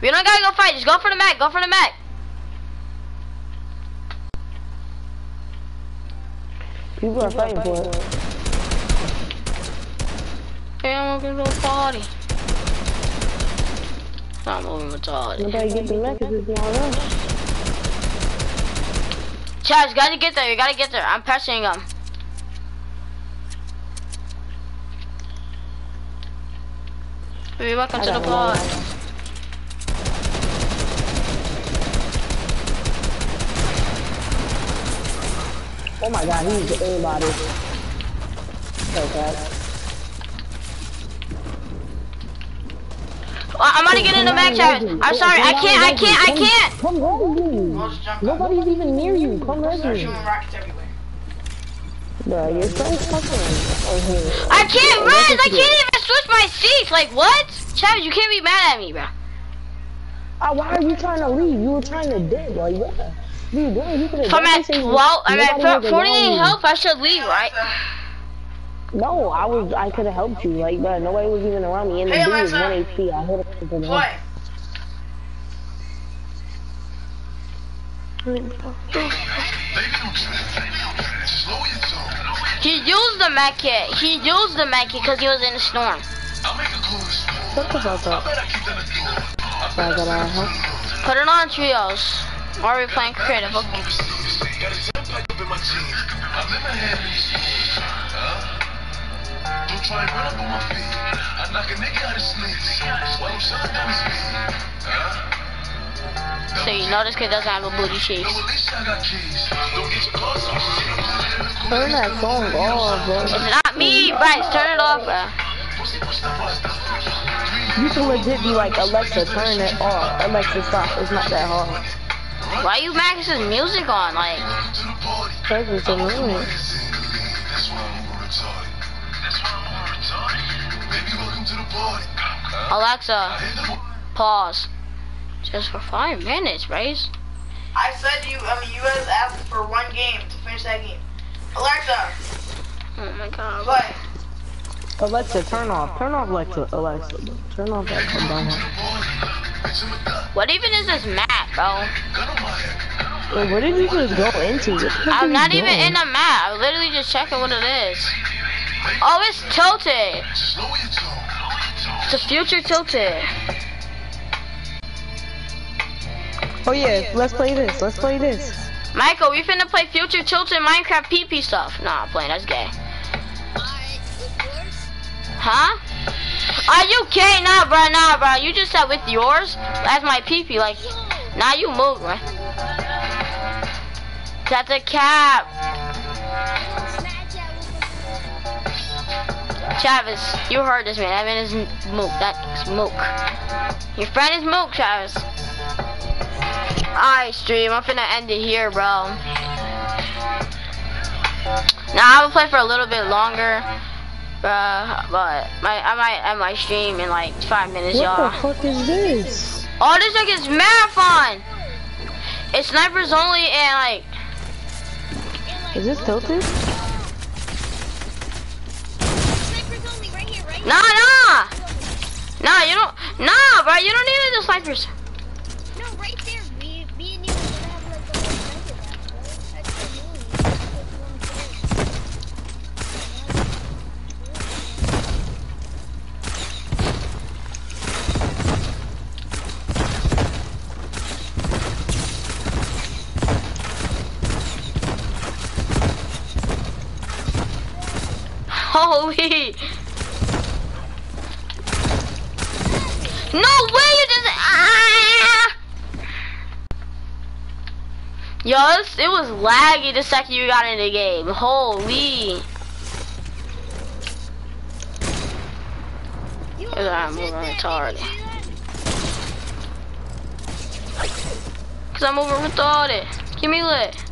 We don't gotta go fight. Just go for the mech. Go for the mech. People are fighting for it. Hey, I'm gonna go party. I'm moving retarded. Nobody get the mech 'cause it's not. Chad, you gotta get there. You gotta get there. I'm pressing him. Baby, welcome I to the pod. Oh my god, he's everybody. Okay. Uh, I'm gonna get in the mech, Chad. I'm sorry. I can't. I can't. I can't. Come rescue me. just jump out. Nobody's even near you. Come rescue me. rockets everywhere. Bro, your friend's fucking. I can't res. I can't even switch my seats. Like what? Chad, you can't be mad at me, bro. Uh, why are you trying to leave? You were trying to dip, like what? Dude, dude, you could have I'm at 12, I'm at 48 health, I should leave, right? No, I was, I could have helped you, like, but nobody was even around me. And the Hey, dude is Alexa. 1 HP. I hit him for the Play. He used the med kit. He used the med kit because he was in the storm. Shut the fuck up. So I gotta help. Put it on trios. Or are we playing creative? Okay. Don't try and run up on my feet. I knock a nigga out his sleep. While I'm shutting down his feet. Huh? So you know this kid doesn't have a booty cheeks. No, at least I got keys. Don't get your cars on shit. Turn that song off, bro. It's not me, Bryce. Turn it off, bro. You can legit be like, Alexa, turn it off. Alexa, stop. It's not that hard. Why you maxing music on? Like, Cause it's annoying. That's Alexa, pause. Just for five minutes, Bryce. I said you, I mean, you guys asked for one game to finish that game. Alexa, Oh my god. play. Alexa, turn off. Turn off Alexa. Alexa. Turn off that combine. What even is this map, bro? Wait, where did you just go into? What the fuck are I'm not even doing? in the map. I'm literally just checking what it is. Oh, it's tilted. Slow your tone. It's a future tilted. Oh yeah, let's play this. Let's play this. Michael, we finna play future tilted Minecraft PP stuff. Nah, I'm playing. That's gay. Alright, with yours? Huh? Are you gay? Nah, bro. Nah, bro. You just said with yours. That's my PP. Like, nah, you move, man. That's a cap. Travis, you heard this man. That man is Mook. That's Mook. Your friend is Mook, Travis. Alright, stream. I'm finna end it here, bro. Now I will play for a little bit longer. Bruh, but my I might I might stream in like five minutes, y'all. What the fuck is this? Oh, this like is marathon. It's snipers only and like Is this tilted? Nah nah nah you don't nah bro you don't need do snipers. Yo, it was laggy the second you got in the game. Holy. You Look at almost moving retarded. did you see that? Cause I'm over retarded. Give me lit.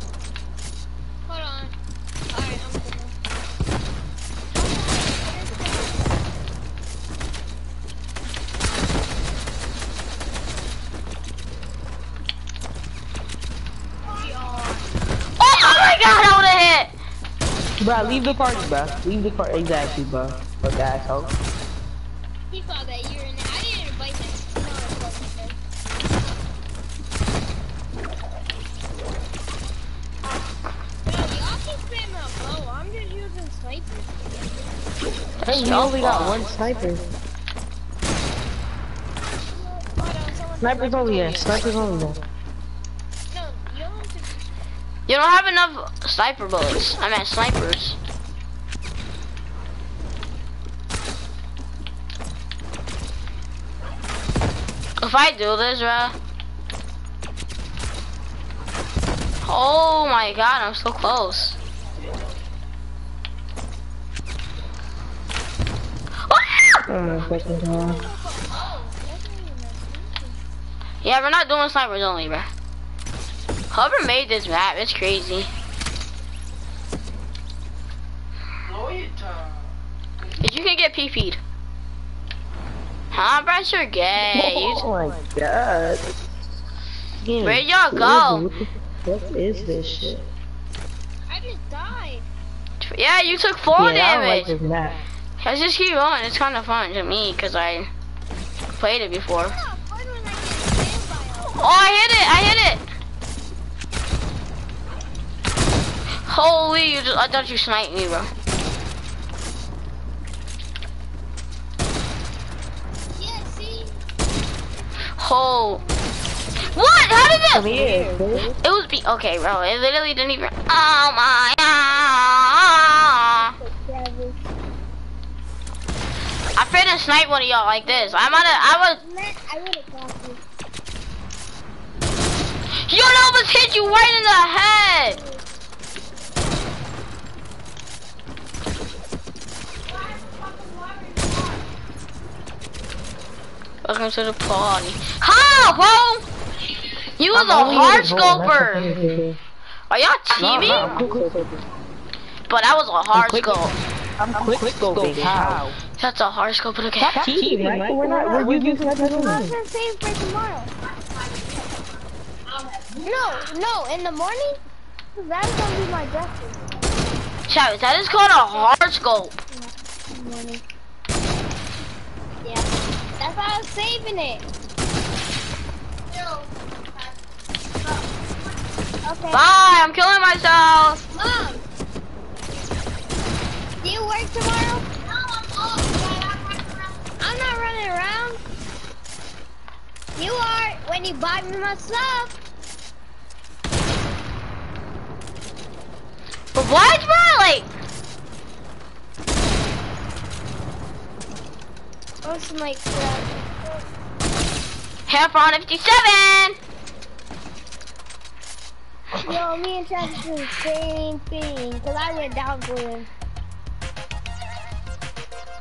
Hit. Bro, leave the party, bro. Leave the party. Exactly, bro. Fuck that asshole. He thought that you were in there. I didn't invite him. No, it wasn't him. Yo, y'all keep spamming a bow. I'm just using snipers. Hey, we only got one sniper. Hold on, someone- Snipers only, yeah. Snipers only, though. No, you don't have to. You don't have enough sniper bullets. I meant snipers. If I do this, bro. Oh my god, I'm so close. Ah! Oh my fucking god. Yeah, we're not doing snipers only, bro. Whoever made this map, it's crazy. If you can get PP'd. Huh, bro, you're gay. You- *laughs* Oh my god. Game, Where y'all go? What is this shit? I just died. Yeah, you took four yeah, I don't like this map. Let's just keep going. It's kind of fun to me because I played it before. Fun when I get spammed by all. Oh, I hit it! I hit it! Holy, you just, I thought you sniped me, bro. Yeah, see? Oh. What? How did Come it? It was be okay, bro. It literally didn't even. Oh my. ah. I finna snipe one of y'all like this. I'm on a. I was. I would have got you. Yo, that almost hit you right in the head. Welcome to the party. How, bro? You was a hard scoper. Are y'all teaming? But that was a hard scope. I'm quick scoping. How? That's a hard scope, but okay. Stop cheating, right? We're not. We're using snipers I was only. gonna save for tomorrow. No, no, in the morning? That's gonna be my breakfast. Travis, that is called a hard scope. In morning. Yeah, that's why I was saving it. Okay. Bye, I'm killing myself. Mom! Do you work tomorrow? No, I'm off. I'm not running around. You are when you buy me my stuff. But why, bro? Like, Or some like uh, Heffron 57. Yo, me and Travis do the same thing. Cause I went down for him.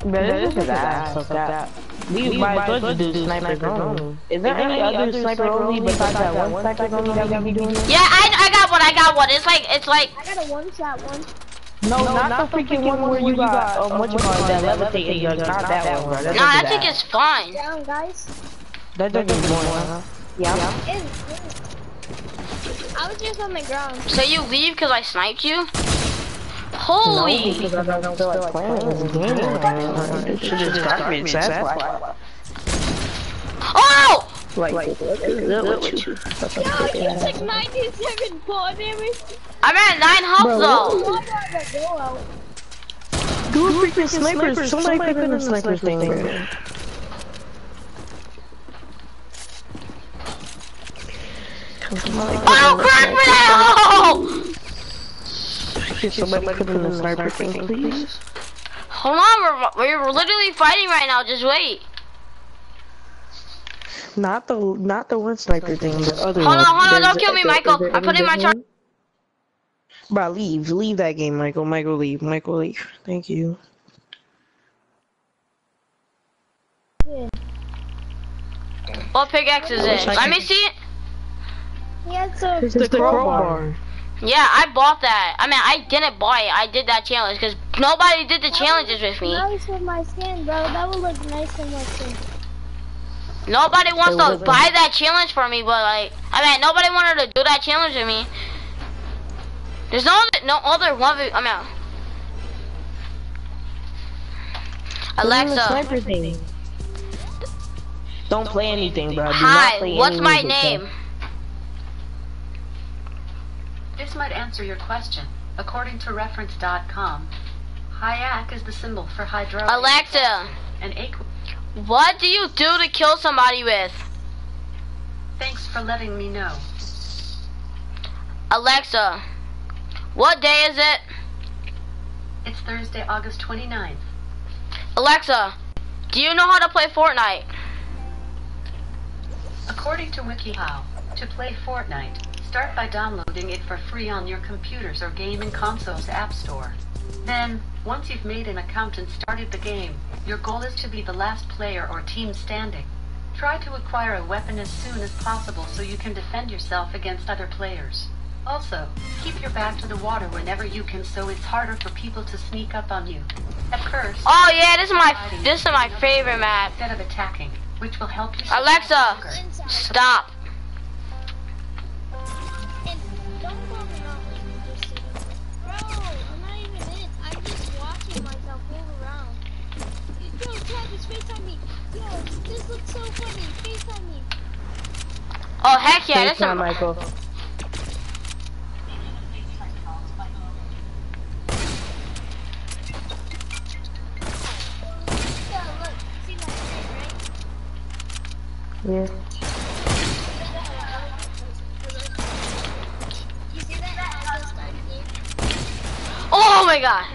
Bro, this is ass. Fuck that. We might as well just do snipers only. Is there any other sniper only besides that one sniper only that we be doing? Yeah, I, I got one. I got one. It's like, it's like, I got a one shot one. No, not, the freaking one where you got, um, what you call it, that levitating gun. Not that one, bro. That Nah, that doesn't thing is fun. Down, guys. That doesn't do more. Yeah. It- I was just on the ground. So you leave because I sniped you? Holy! because I don't feel like playing this game. This shit is garbage, that's why. Oh! Like, what is up with you? Yo, you took 97 ball damage. I'm at nine health though. Why do I a go out? Do a freaking sniper. Somebody click on the sniper thing. bro. Oh crap me now! Somebody click on the sniper thing, please. Hold on, we're, we're literally fighting right now, just wait. Not the not the one sniper thing, the other Hold one. on, hold on, don't kill me, is there- Michael. is there I'm putting my char- different? Bro, leave, leave that game, Michael. Michael, leave. Michael, leave. Thank you. What pickaxe is it? Let me see it. He had some. It's the crowbar. Yeah, I bought that. I mean, I didn't buy it. I did that challenge because nobody did the challenges with me. Nice with my skin, bro. That would look nice on my skin. Nobody wants to buy that challenge for me, but like, I mean, nobody wanted to do that challenge with me. There's no other, no other one. I mean, Alexa, Sniper thing. Don't play anything, bro. Do not hi. play What's any my music, bro. name? This might answer your question. According to reference.com, HIAC is the symbol for hydro. Alexa, An aqu- what do you do to kill somebody with? Thanks for letting me know. Alexa, what day is it? It's Thursday, August 29th. Alexa, do you know how to play Fortnite? According to WikiHow, to play Fortnite, start by downloading it for free on your computers or gaming console's app store. Then, once you've made an account and started the game, your goal is to be the last player or team standing. Try to acquire a weapon as soon as possible so you can defend yourself against other players. Also, keep your back to the water whenever you can so it's harder for people to sneak up on you. At first, Oh yeah, this is my this is my favorite map. instead of attacking, which will help you Alexa, stop. Travis, FaceTime me. Yo, this looks so funny. FaceTime me. Oh heck yeah, is FaceTime, Michael. Yo, look. See my screen, right? Yeah. You see that? I just started game. Oh my god.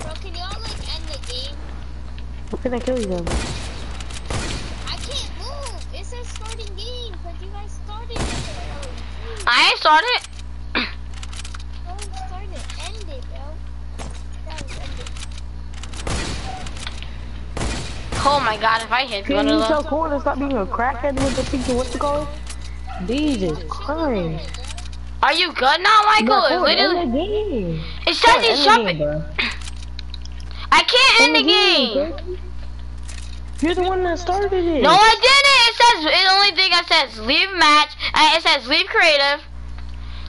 Bro, can y'all like end the game? What can I kill you then? I can't move. It says starting game, but you guys started it. I ain't started. Oh, started. End it, bro. End it. Oh my god, if I hit Can one you of so those. cool and stop being a crackhead with the freaking what's it called? Jesus Christ. Are you good now, Michael? It Bro, literally, end the game. it says Bro, he's end the jumping. game, bro. I can't end the game. You're the one that started it. No, I didn't. It says the only thing that says leave match. And it says leave creative.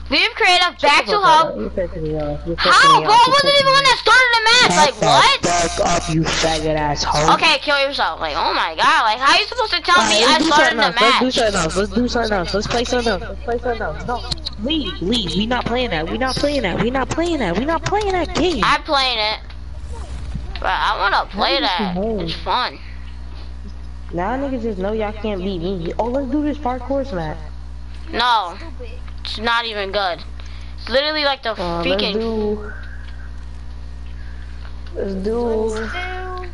Leave creative. Back to hub. You're pissing me off. You're pissing How, bro? I wasn't even the one that started the match. Like what? Back off, you faggot asshole. Okay, kill yourself. Like, oh my god. Like, how are you supposed to tell me I started the else. Let's do something else. Let's do something else. Let's play something else. Let's play something else. No, leave, leave. We not playing that. We not playing that. We not playing that. We not playing that game. I'm playing it. But I wanna play that. It's fun. Now niggas just know y'all can't beat me. Oh, let's do this parkour match. No, it's not even good. It's literally like the Uh, let's freaking. do. Let's do. Still.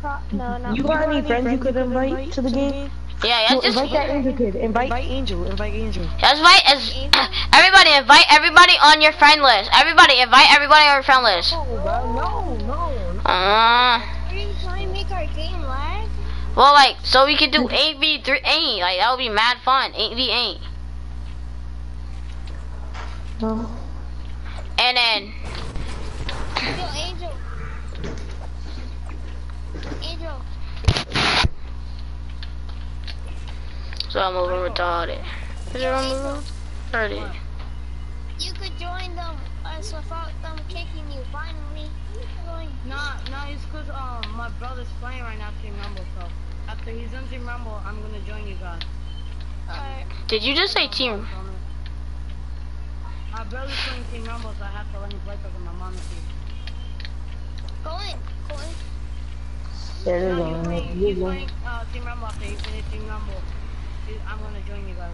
Pro- no, not You got any friends you could invite to the game? Yeah, yeah, No, just invite that Angel kid. Invite Angel. Invite Angel. Just invite as *clears throat* everybody invite everybody on your friend list. Everybody invite everybody on your friend list. No, bro. No, no. Uh, Are you trying to make our game lag? Well, like, so we could do 8v3, 8. Like, that would be mad fun. 8v8. No. And then, Yo, Angel. Angel. So I'm over retarded. Is it over retarded? You could join them us without them kicking you. Finally. Join. no, nah, it's cause um my brother's playing right now Team Rumble, so after he's on Team Rumble, I'm gonna join you guys. Alright. Did you just say team? My brother's playing Team Rumble, so I have to let him play because of my mom is here. Go in. Go in. There No, you you go. playing, You you playing uh, Team Rumble after you finish Team Rumble. You- I'm gonna join you guys.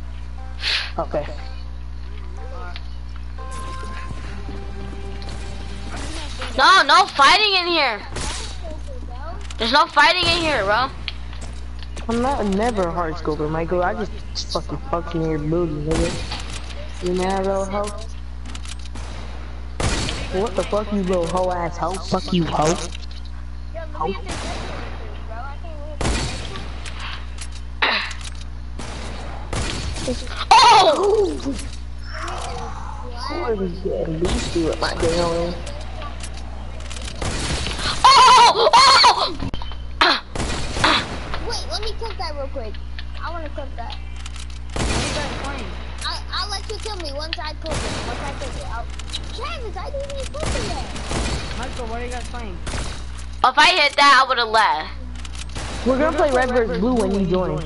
Okay. Alright. No, no fighting in here. There's no fighting in here, bro. I'm not never a hard scoper, Michael. I just fucking fucking your booty, nigga. You mad, little hoe? What the fuck, you little hoe ass hoe? Fuck you, hoe. Yo, let me get this bro. I wait. Oh! We getting beastie with my girl. Oh! Oh! Wait, let me clip that real quick. I want to clip that. I, I'll let you kill me once I clip it. Once I clip it. I'll... Travis, I didn't even clip it yet. Michael, what are you guys playing? If I hit that, I would have left. We're gonna play red versus blue when you join.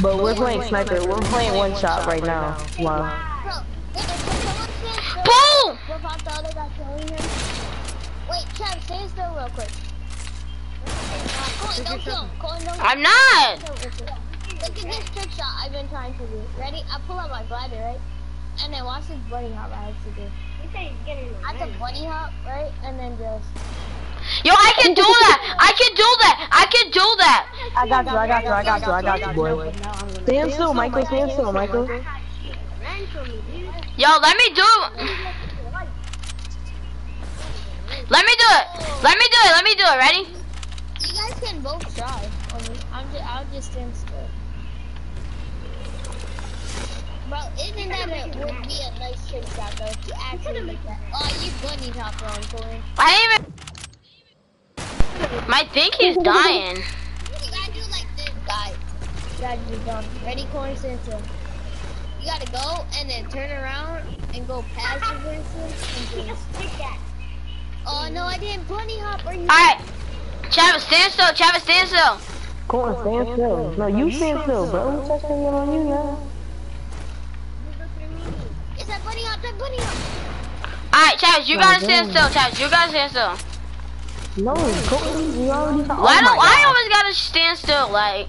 But we're playing sniper. We're playing one shot right now. Wow. Wait, can someone stand Boom! without the other guy killing him? Wait, Travis, stand still real quick. Colin, don't kill him. Colin, don't I'm not. Look at this trick shot I've been trying to do. Ready? I pull out my glider, right? And then watch this bunny hop I have to do. I can bunny hop, right? And then just... Yo, I can do that. I can do that. I can do that. I got you, I got you, I got you, I got you, boy. Now Stand still, Michael, stand still, Michael. Yo, let me do. Let me do it. Let me do it. Let me do it. Ready? You guys can both try. I'm just, I'll just stand still. Bro, isn't that a, would be a nice trick shot though if you actually make that? Oh, you bunny hop on, Colin. I didn't even. My think he's *laughs* dying. You gotta do like this, guys. You gotta do done. Ready, Colin, stand still. You gotta go and then turn around and go past your verses and just. *laughs* Oh no, I didn't bunny hop. Are you? All right, Travis, stand still. Travis, stand still. Go on, stand still. No, you stand still, bro. What's that thing on you now? It's that bunny hop. That bunny hop. All right, Travis, you gotta stand still. Travis, you gotta stand still. No, go you already oh Why do my I God. always gotta stand still? Like,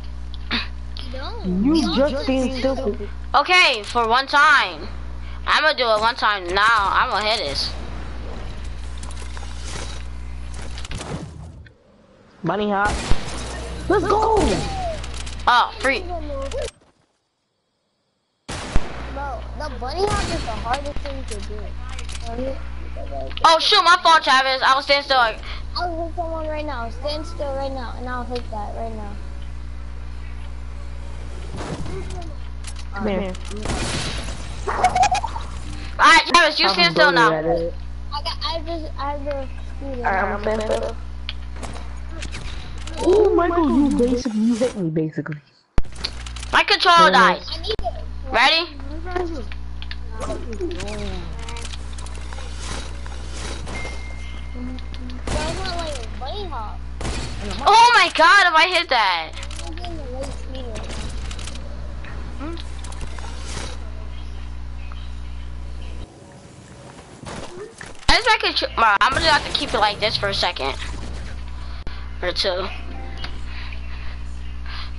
No. You just stand still. okay, for one time. I'm gonna do it one time now. I'm gonna hit this. Bunny hop. Let's go! Oh, free. Bro, the bunny hop is the hardest thing to do. Right? Oh shoot, my fault, Travis. I was stand still. Like, I'll hit someone right now. Stand still right now, and I'll hit that right now. Come here. all right, Travis, you stand still now. I got. I just. I have the. Alright, I'm stand still. Oh, Michael, you basically, you hit me basically. My controller died. I. Ready? Mm-hmm. Oh my god, if I hit that. I'm getting the late speeder. I just like it. I'm gonna have to keep it like this for a second or two.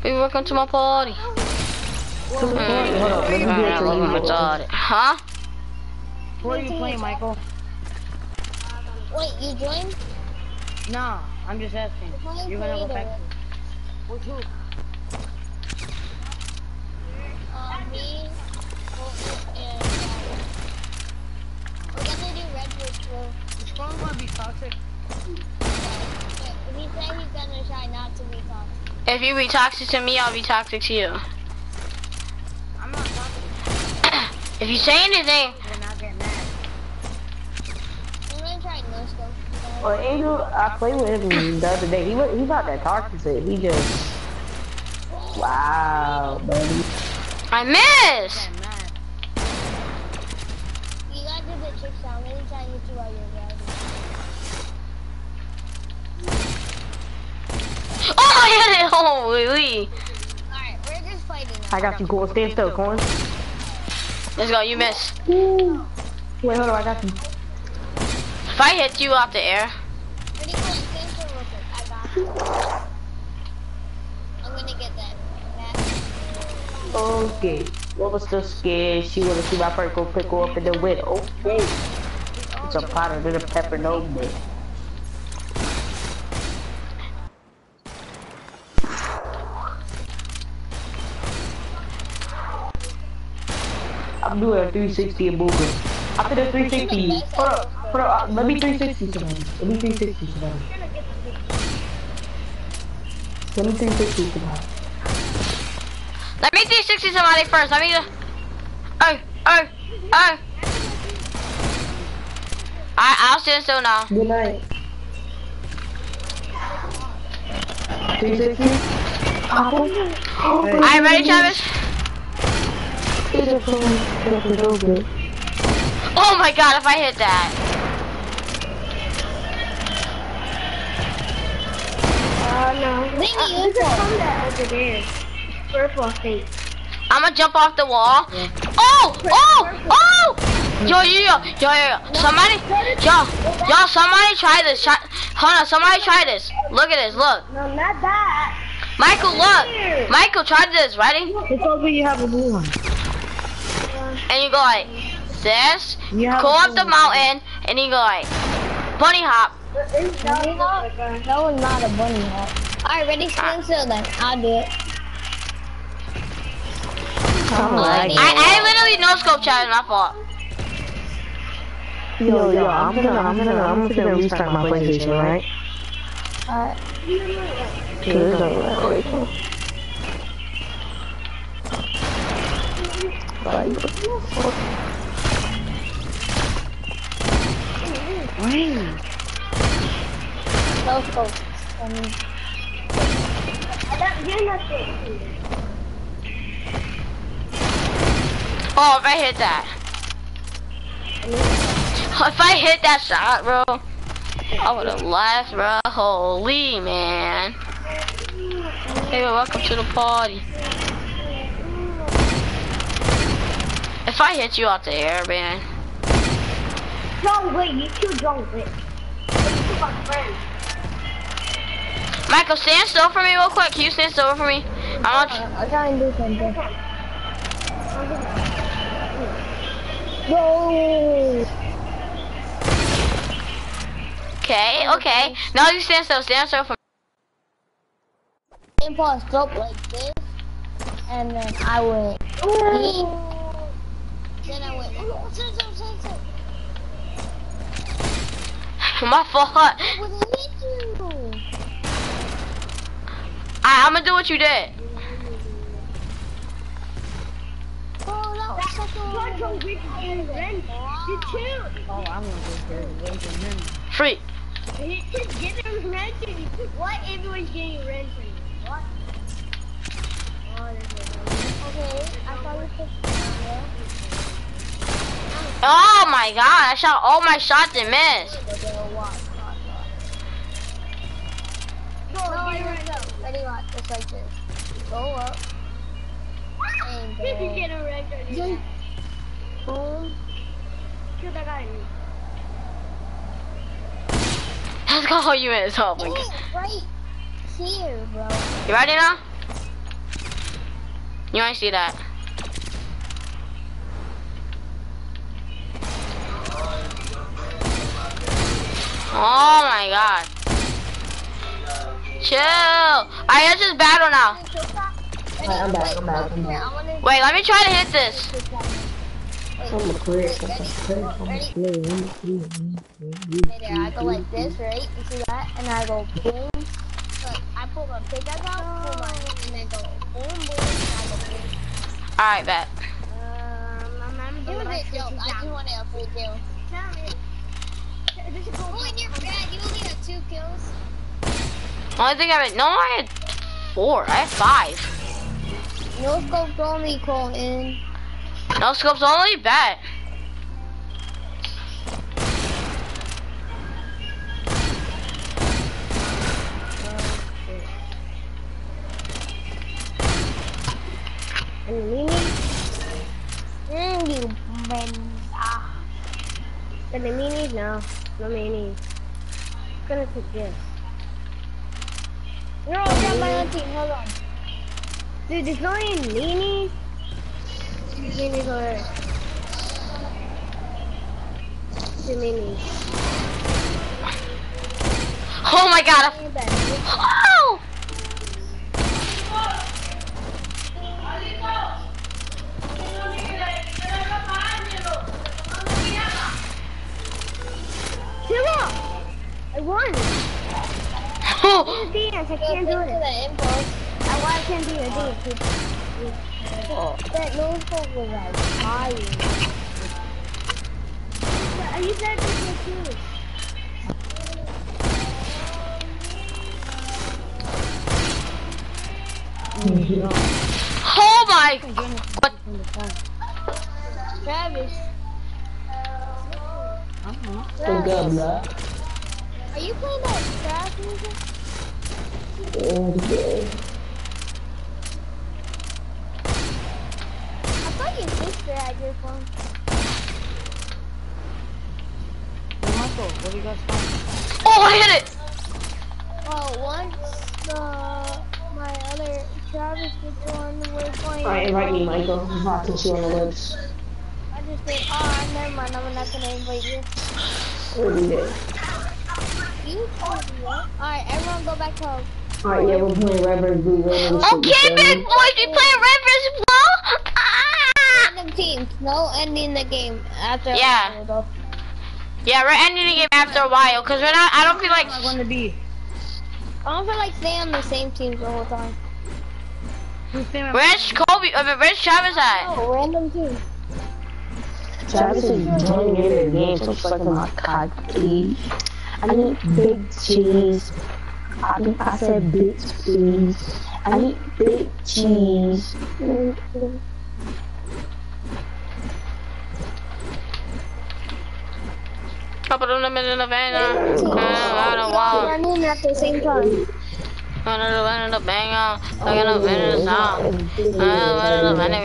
Baby, welcome to my party. Hold on, let me do it Mm, for look you. at my. Huh? What are you playing, Michael? Wait, you joined? No, I'm just asking. You're gonna go creative. back. With who? Uh, me, and Travis. We're gonna do red versus blue. Is Colin gonna be toxic? He said he's gonna try not to be toxic. If you be toxic to me, I'll be toxic to you. I'm not talking. *coughs* If you say anything, Well, Angel, I played with him the other day. He wa- he got that toxic. He just wow, buddy. I miss. Get mad. You guys the trick sound. Let me try to hit you while you're driving. Oh, I hit it. *laughs* Holy. Alright, we're just fighting now. I got you, cool. Stand still, corn. Let's go. You miss. Wait, hold on. I got you. If I hit you off the air, Ready, go and stand still real quick. I got you. I'm gonna get that. that. Okay. What was the scare? She wanna see my first go pick her up in the window. Okay. It's a powder to the pepper no more. I'm doing a 360 in Booker. After the 360, hold up, up, uh, let me 360 somebody. Let me 360 somebody. Let me 360 somebody. let me 360 somebody first. Let me. Oh, oh, oh. I I'll stand still now. Good night. 360? Alright, ready, Travis? Oh my god, if I hit that. Leave me you I'm gonna jump off the wall. Oh, oh, oh! Yo, yo, yo, yo, yo, yo. Somebody, yo, yo, somebody try this. Try, hold on, somebody try this. Look at this, look. No, not that. Michael, look. Michael, try this. Ready? It's over, you have a blue one. And you go like this. You have Go up the mountain, and you go like bunny hop. That was not a bunny hop. Alright, ready, stand still then. I'll do it. Oh I'm I. I literally no scope chat, my fault. Yo, yo, I'm gonna, I'm gonna, I'm gonna restart my PlayStation, right? Alright. Good, alright. Oh, if I hit that. *laughs* If I hit that shot, bro, I would have laughed, bro. Holy man. Hey, welcome to the party. If I hit you out the air, man. Don't wait, you two don't. You two are friends. Michael, stand still for me real quick. Can you stand still for me? I want you. I'll try and do something. Okay, okay. Now you stand still. Stand still for me. Aim for like this, and then I went. Then I went. Oh, sit, sit, sit, sit. My fault. I would hit you. I, I'm gonna do what you did. Oh, that was such You're a. so weak and friends. You two. Oh, I'm gonna go there. Wait a. Free. He's just getting rented. What everyone's getting rented? What? Oh, Okay, I thought we could. Yeah. Oh my god, I shot all my shots and missed. But they'll watch, watch, watch. No, No, ready, watch, just like this. Go up. And This is then, getting rented. boom. Kill that guy. Let's go, you missed. Oh my It god. right here, bro. You ready now? You want to see that? Oh my god. Chill. Alright, let's just battle now. Ready? I'm back, Wait, I'm back, I'm here, back. I wanna Wait, let me try to hit this. I'm a quit. I'm a quit. I'm a Ready? quit. I'm a quit. Right there, I go like this, right? You see that? And I go boom. Look, I put hold on. Take that out. Hold on. And then go boom, boom, and I go boom. Alright, bet. I'm doing it. I do want it for you. Oh, and you're bad. You only have two kills. Only thing I had, no, I had four. I had five. No scopes only, Colton. No scopes only, bet. And the mini? Mm, you benda. The minis? No. No minis. I'm gonna take this. No, I got my own team. Hold on. Dude, there's not any minis. Minis there. Two minis. Oh my god. Won! Dance, *laughs* I can't do it. I why I can't do it. Dance. That no scope was *laughs* like fire. Are you said this too? Oh my. What? Travis, Good good, bro. Are you playing that trash music? Oh, Yeah. I thought your sister had your phone. Michael, what do you guys find? Oh, I hit it. Oh, once the my other Travis gets one, we're playing. Alright, invite me, Michael. I'm about to see you on the lips. I just did. Oh, ah, never mind. I'm not gonna invite you. What do you did? You told me what? Alright, everyone go back home. Alright, yeah, we're playing Red vs. Blue. Okay, you big boys, we play Red vs. Blue. Ah! Random teams. No ending the game after. Yeah. Though. Yeah, we're ending the game after a while, cause we're not. I don't feel like. I'm gonna be. I don't feel like staying on the same teams the whole time. Where's Kobe? I mean, where's Travis at? Oh, random teams. Travis is joining in the game, so I'm sucking my cock, please. I need big cheese. I think I said bitch, please. I need big cheese. Couple of them in the van. uh, I don't want. Running at the same time. I don't know the banger. I got a minute of song. I don't know the banger.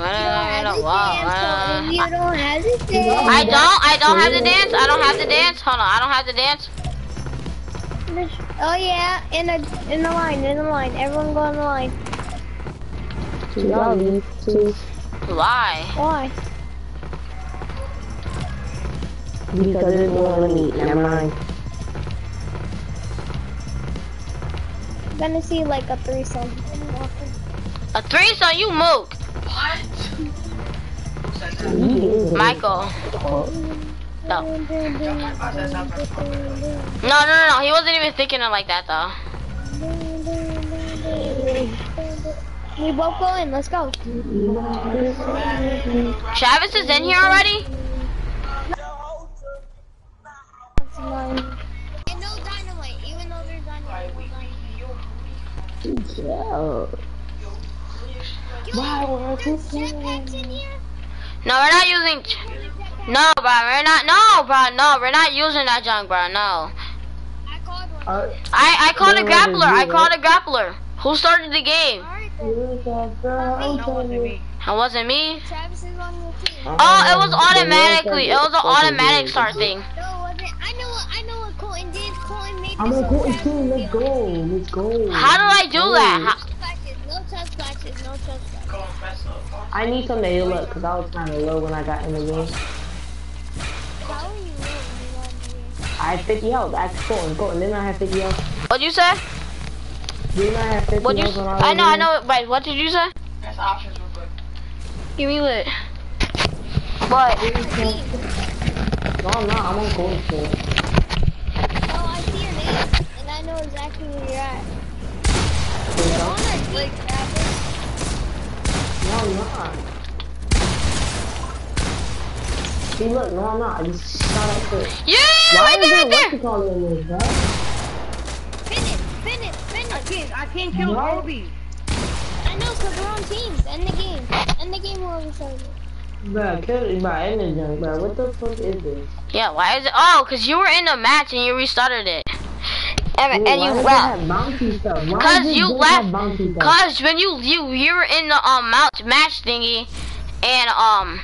I don't want. You don't hesitate. I don't. I don't have the dance. I don't have the dance. Hold on. I don't have the dance. Oh yeah, in the in the line, in the line. Everyone go in the line. Y'all leave, please. Why? Why? Because it won't let me. Never mind. Gonna see like a threesome. A threesome? You moved. Michael. No. No, no, no, no. He wasn't even thinking it like that, though. We both go in. Let's go. Travis is in here already? No dynamite, even though there's dynamite. Yeah. Wow, we're just Jetpacks? No, we're not using. No, bro. We're not. No, bro. No, we're not using that junk, bro. No. I called I I called a No, that is grappler. I called a grappler. Who started the game? Alright then. You're that girl, tell me. It wasn't me. Travis is on your team. Oh, it was automatically. It was an automatic start thing. I'm gonna go in fast. too. Let's go. Let's go. How do I do that? No touch splashes, no touch splashes. I need some to heal up because I was kind of low when I got in the game. How are you low when you got in the game? I had 50 health. I had Colton. Colton, didn't I have 50 health? What'd you say? Didn't I have 50 What you? health when I was I know. I know. Wait. What did you say? That's options real quick. Give me lit. What? No, I'm not. I'm on Colton's team. Oh, I see your name, and I know exactly where you're at. Like Travis. No, I'm not. See, look, no, I'm not. I just shot up quick. Yeah, Why right is there, there right what there. you call it in this, bro? Finn it, Finn it, Finn I it. can't, I can't kill No. Kobe. I know, because we're on teams. End the game. End the game while we started. Bro, kill it by energy, bro. What the fuck is this? Yeah, why is it? Oh, cause you were in the match and you restarted it, and, Wait, and you does left. have bounty stuff? Why Cause you just left. have bounty stuff? Cause when you you you were in the um match match thingy, and um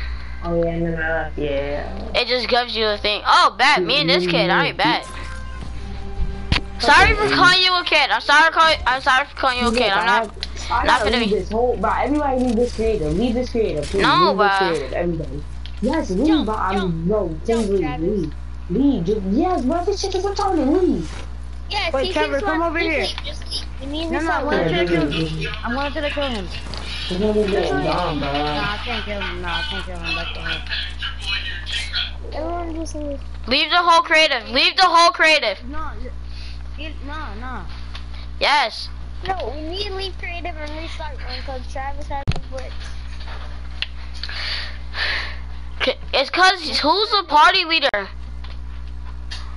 Oh yeah, and then I left. Yeah. it just gives you a thing. Oh, bet me and this kid. I ain't bet. Sorry for calling you a kid. I'm sorry. Call, I'm sorry for calling you a kid. I'm not. I not gotta finna leave be- this whole, bro. Everybody leave this creator. Leave this creator, please. No, leave this creator, everybody. Yes, leave, Jump, bro. I'm jump, no, please jump, leave, leave, leave. Just, yes, bro. This shit is retarded. Leave. Yeah, Wait, see, Trevor, come over just here. leave, Just leave. No, no, I recycle. want Yeah, to kill leave, leave, him. leave. I wanted to kill him. It's gonna be getting down, bro. No, I can't kill him. No, I can't kill him. That's the whole. Everyone just leave. Leave the whole creative. Leave the whole creative. No, no, no. Yes. No, we need to leave creative and restart one because Travis has the blitz. C- It's cause who's the party leader?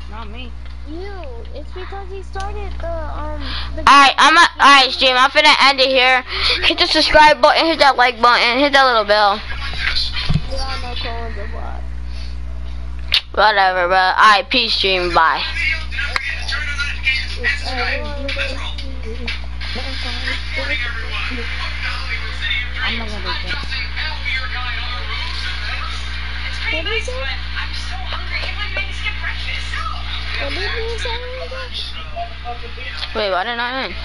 Not me. You. It's because he started the um the Alright, I'm at, alright, stream. I'm finna end it here. Hit the subscribe button, hit that like button, hit that little bell. we all know Colin's a bot. Whatever, bro. Alright, peace, stream. Bye. I'm gonna do that. What did he Wait, why didn't I in?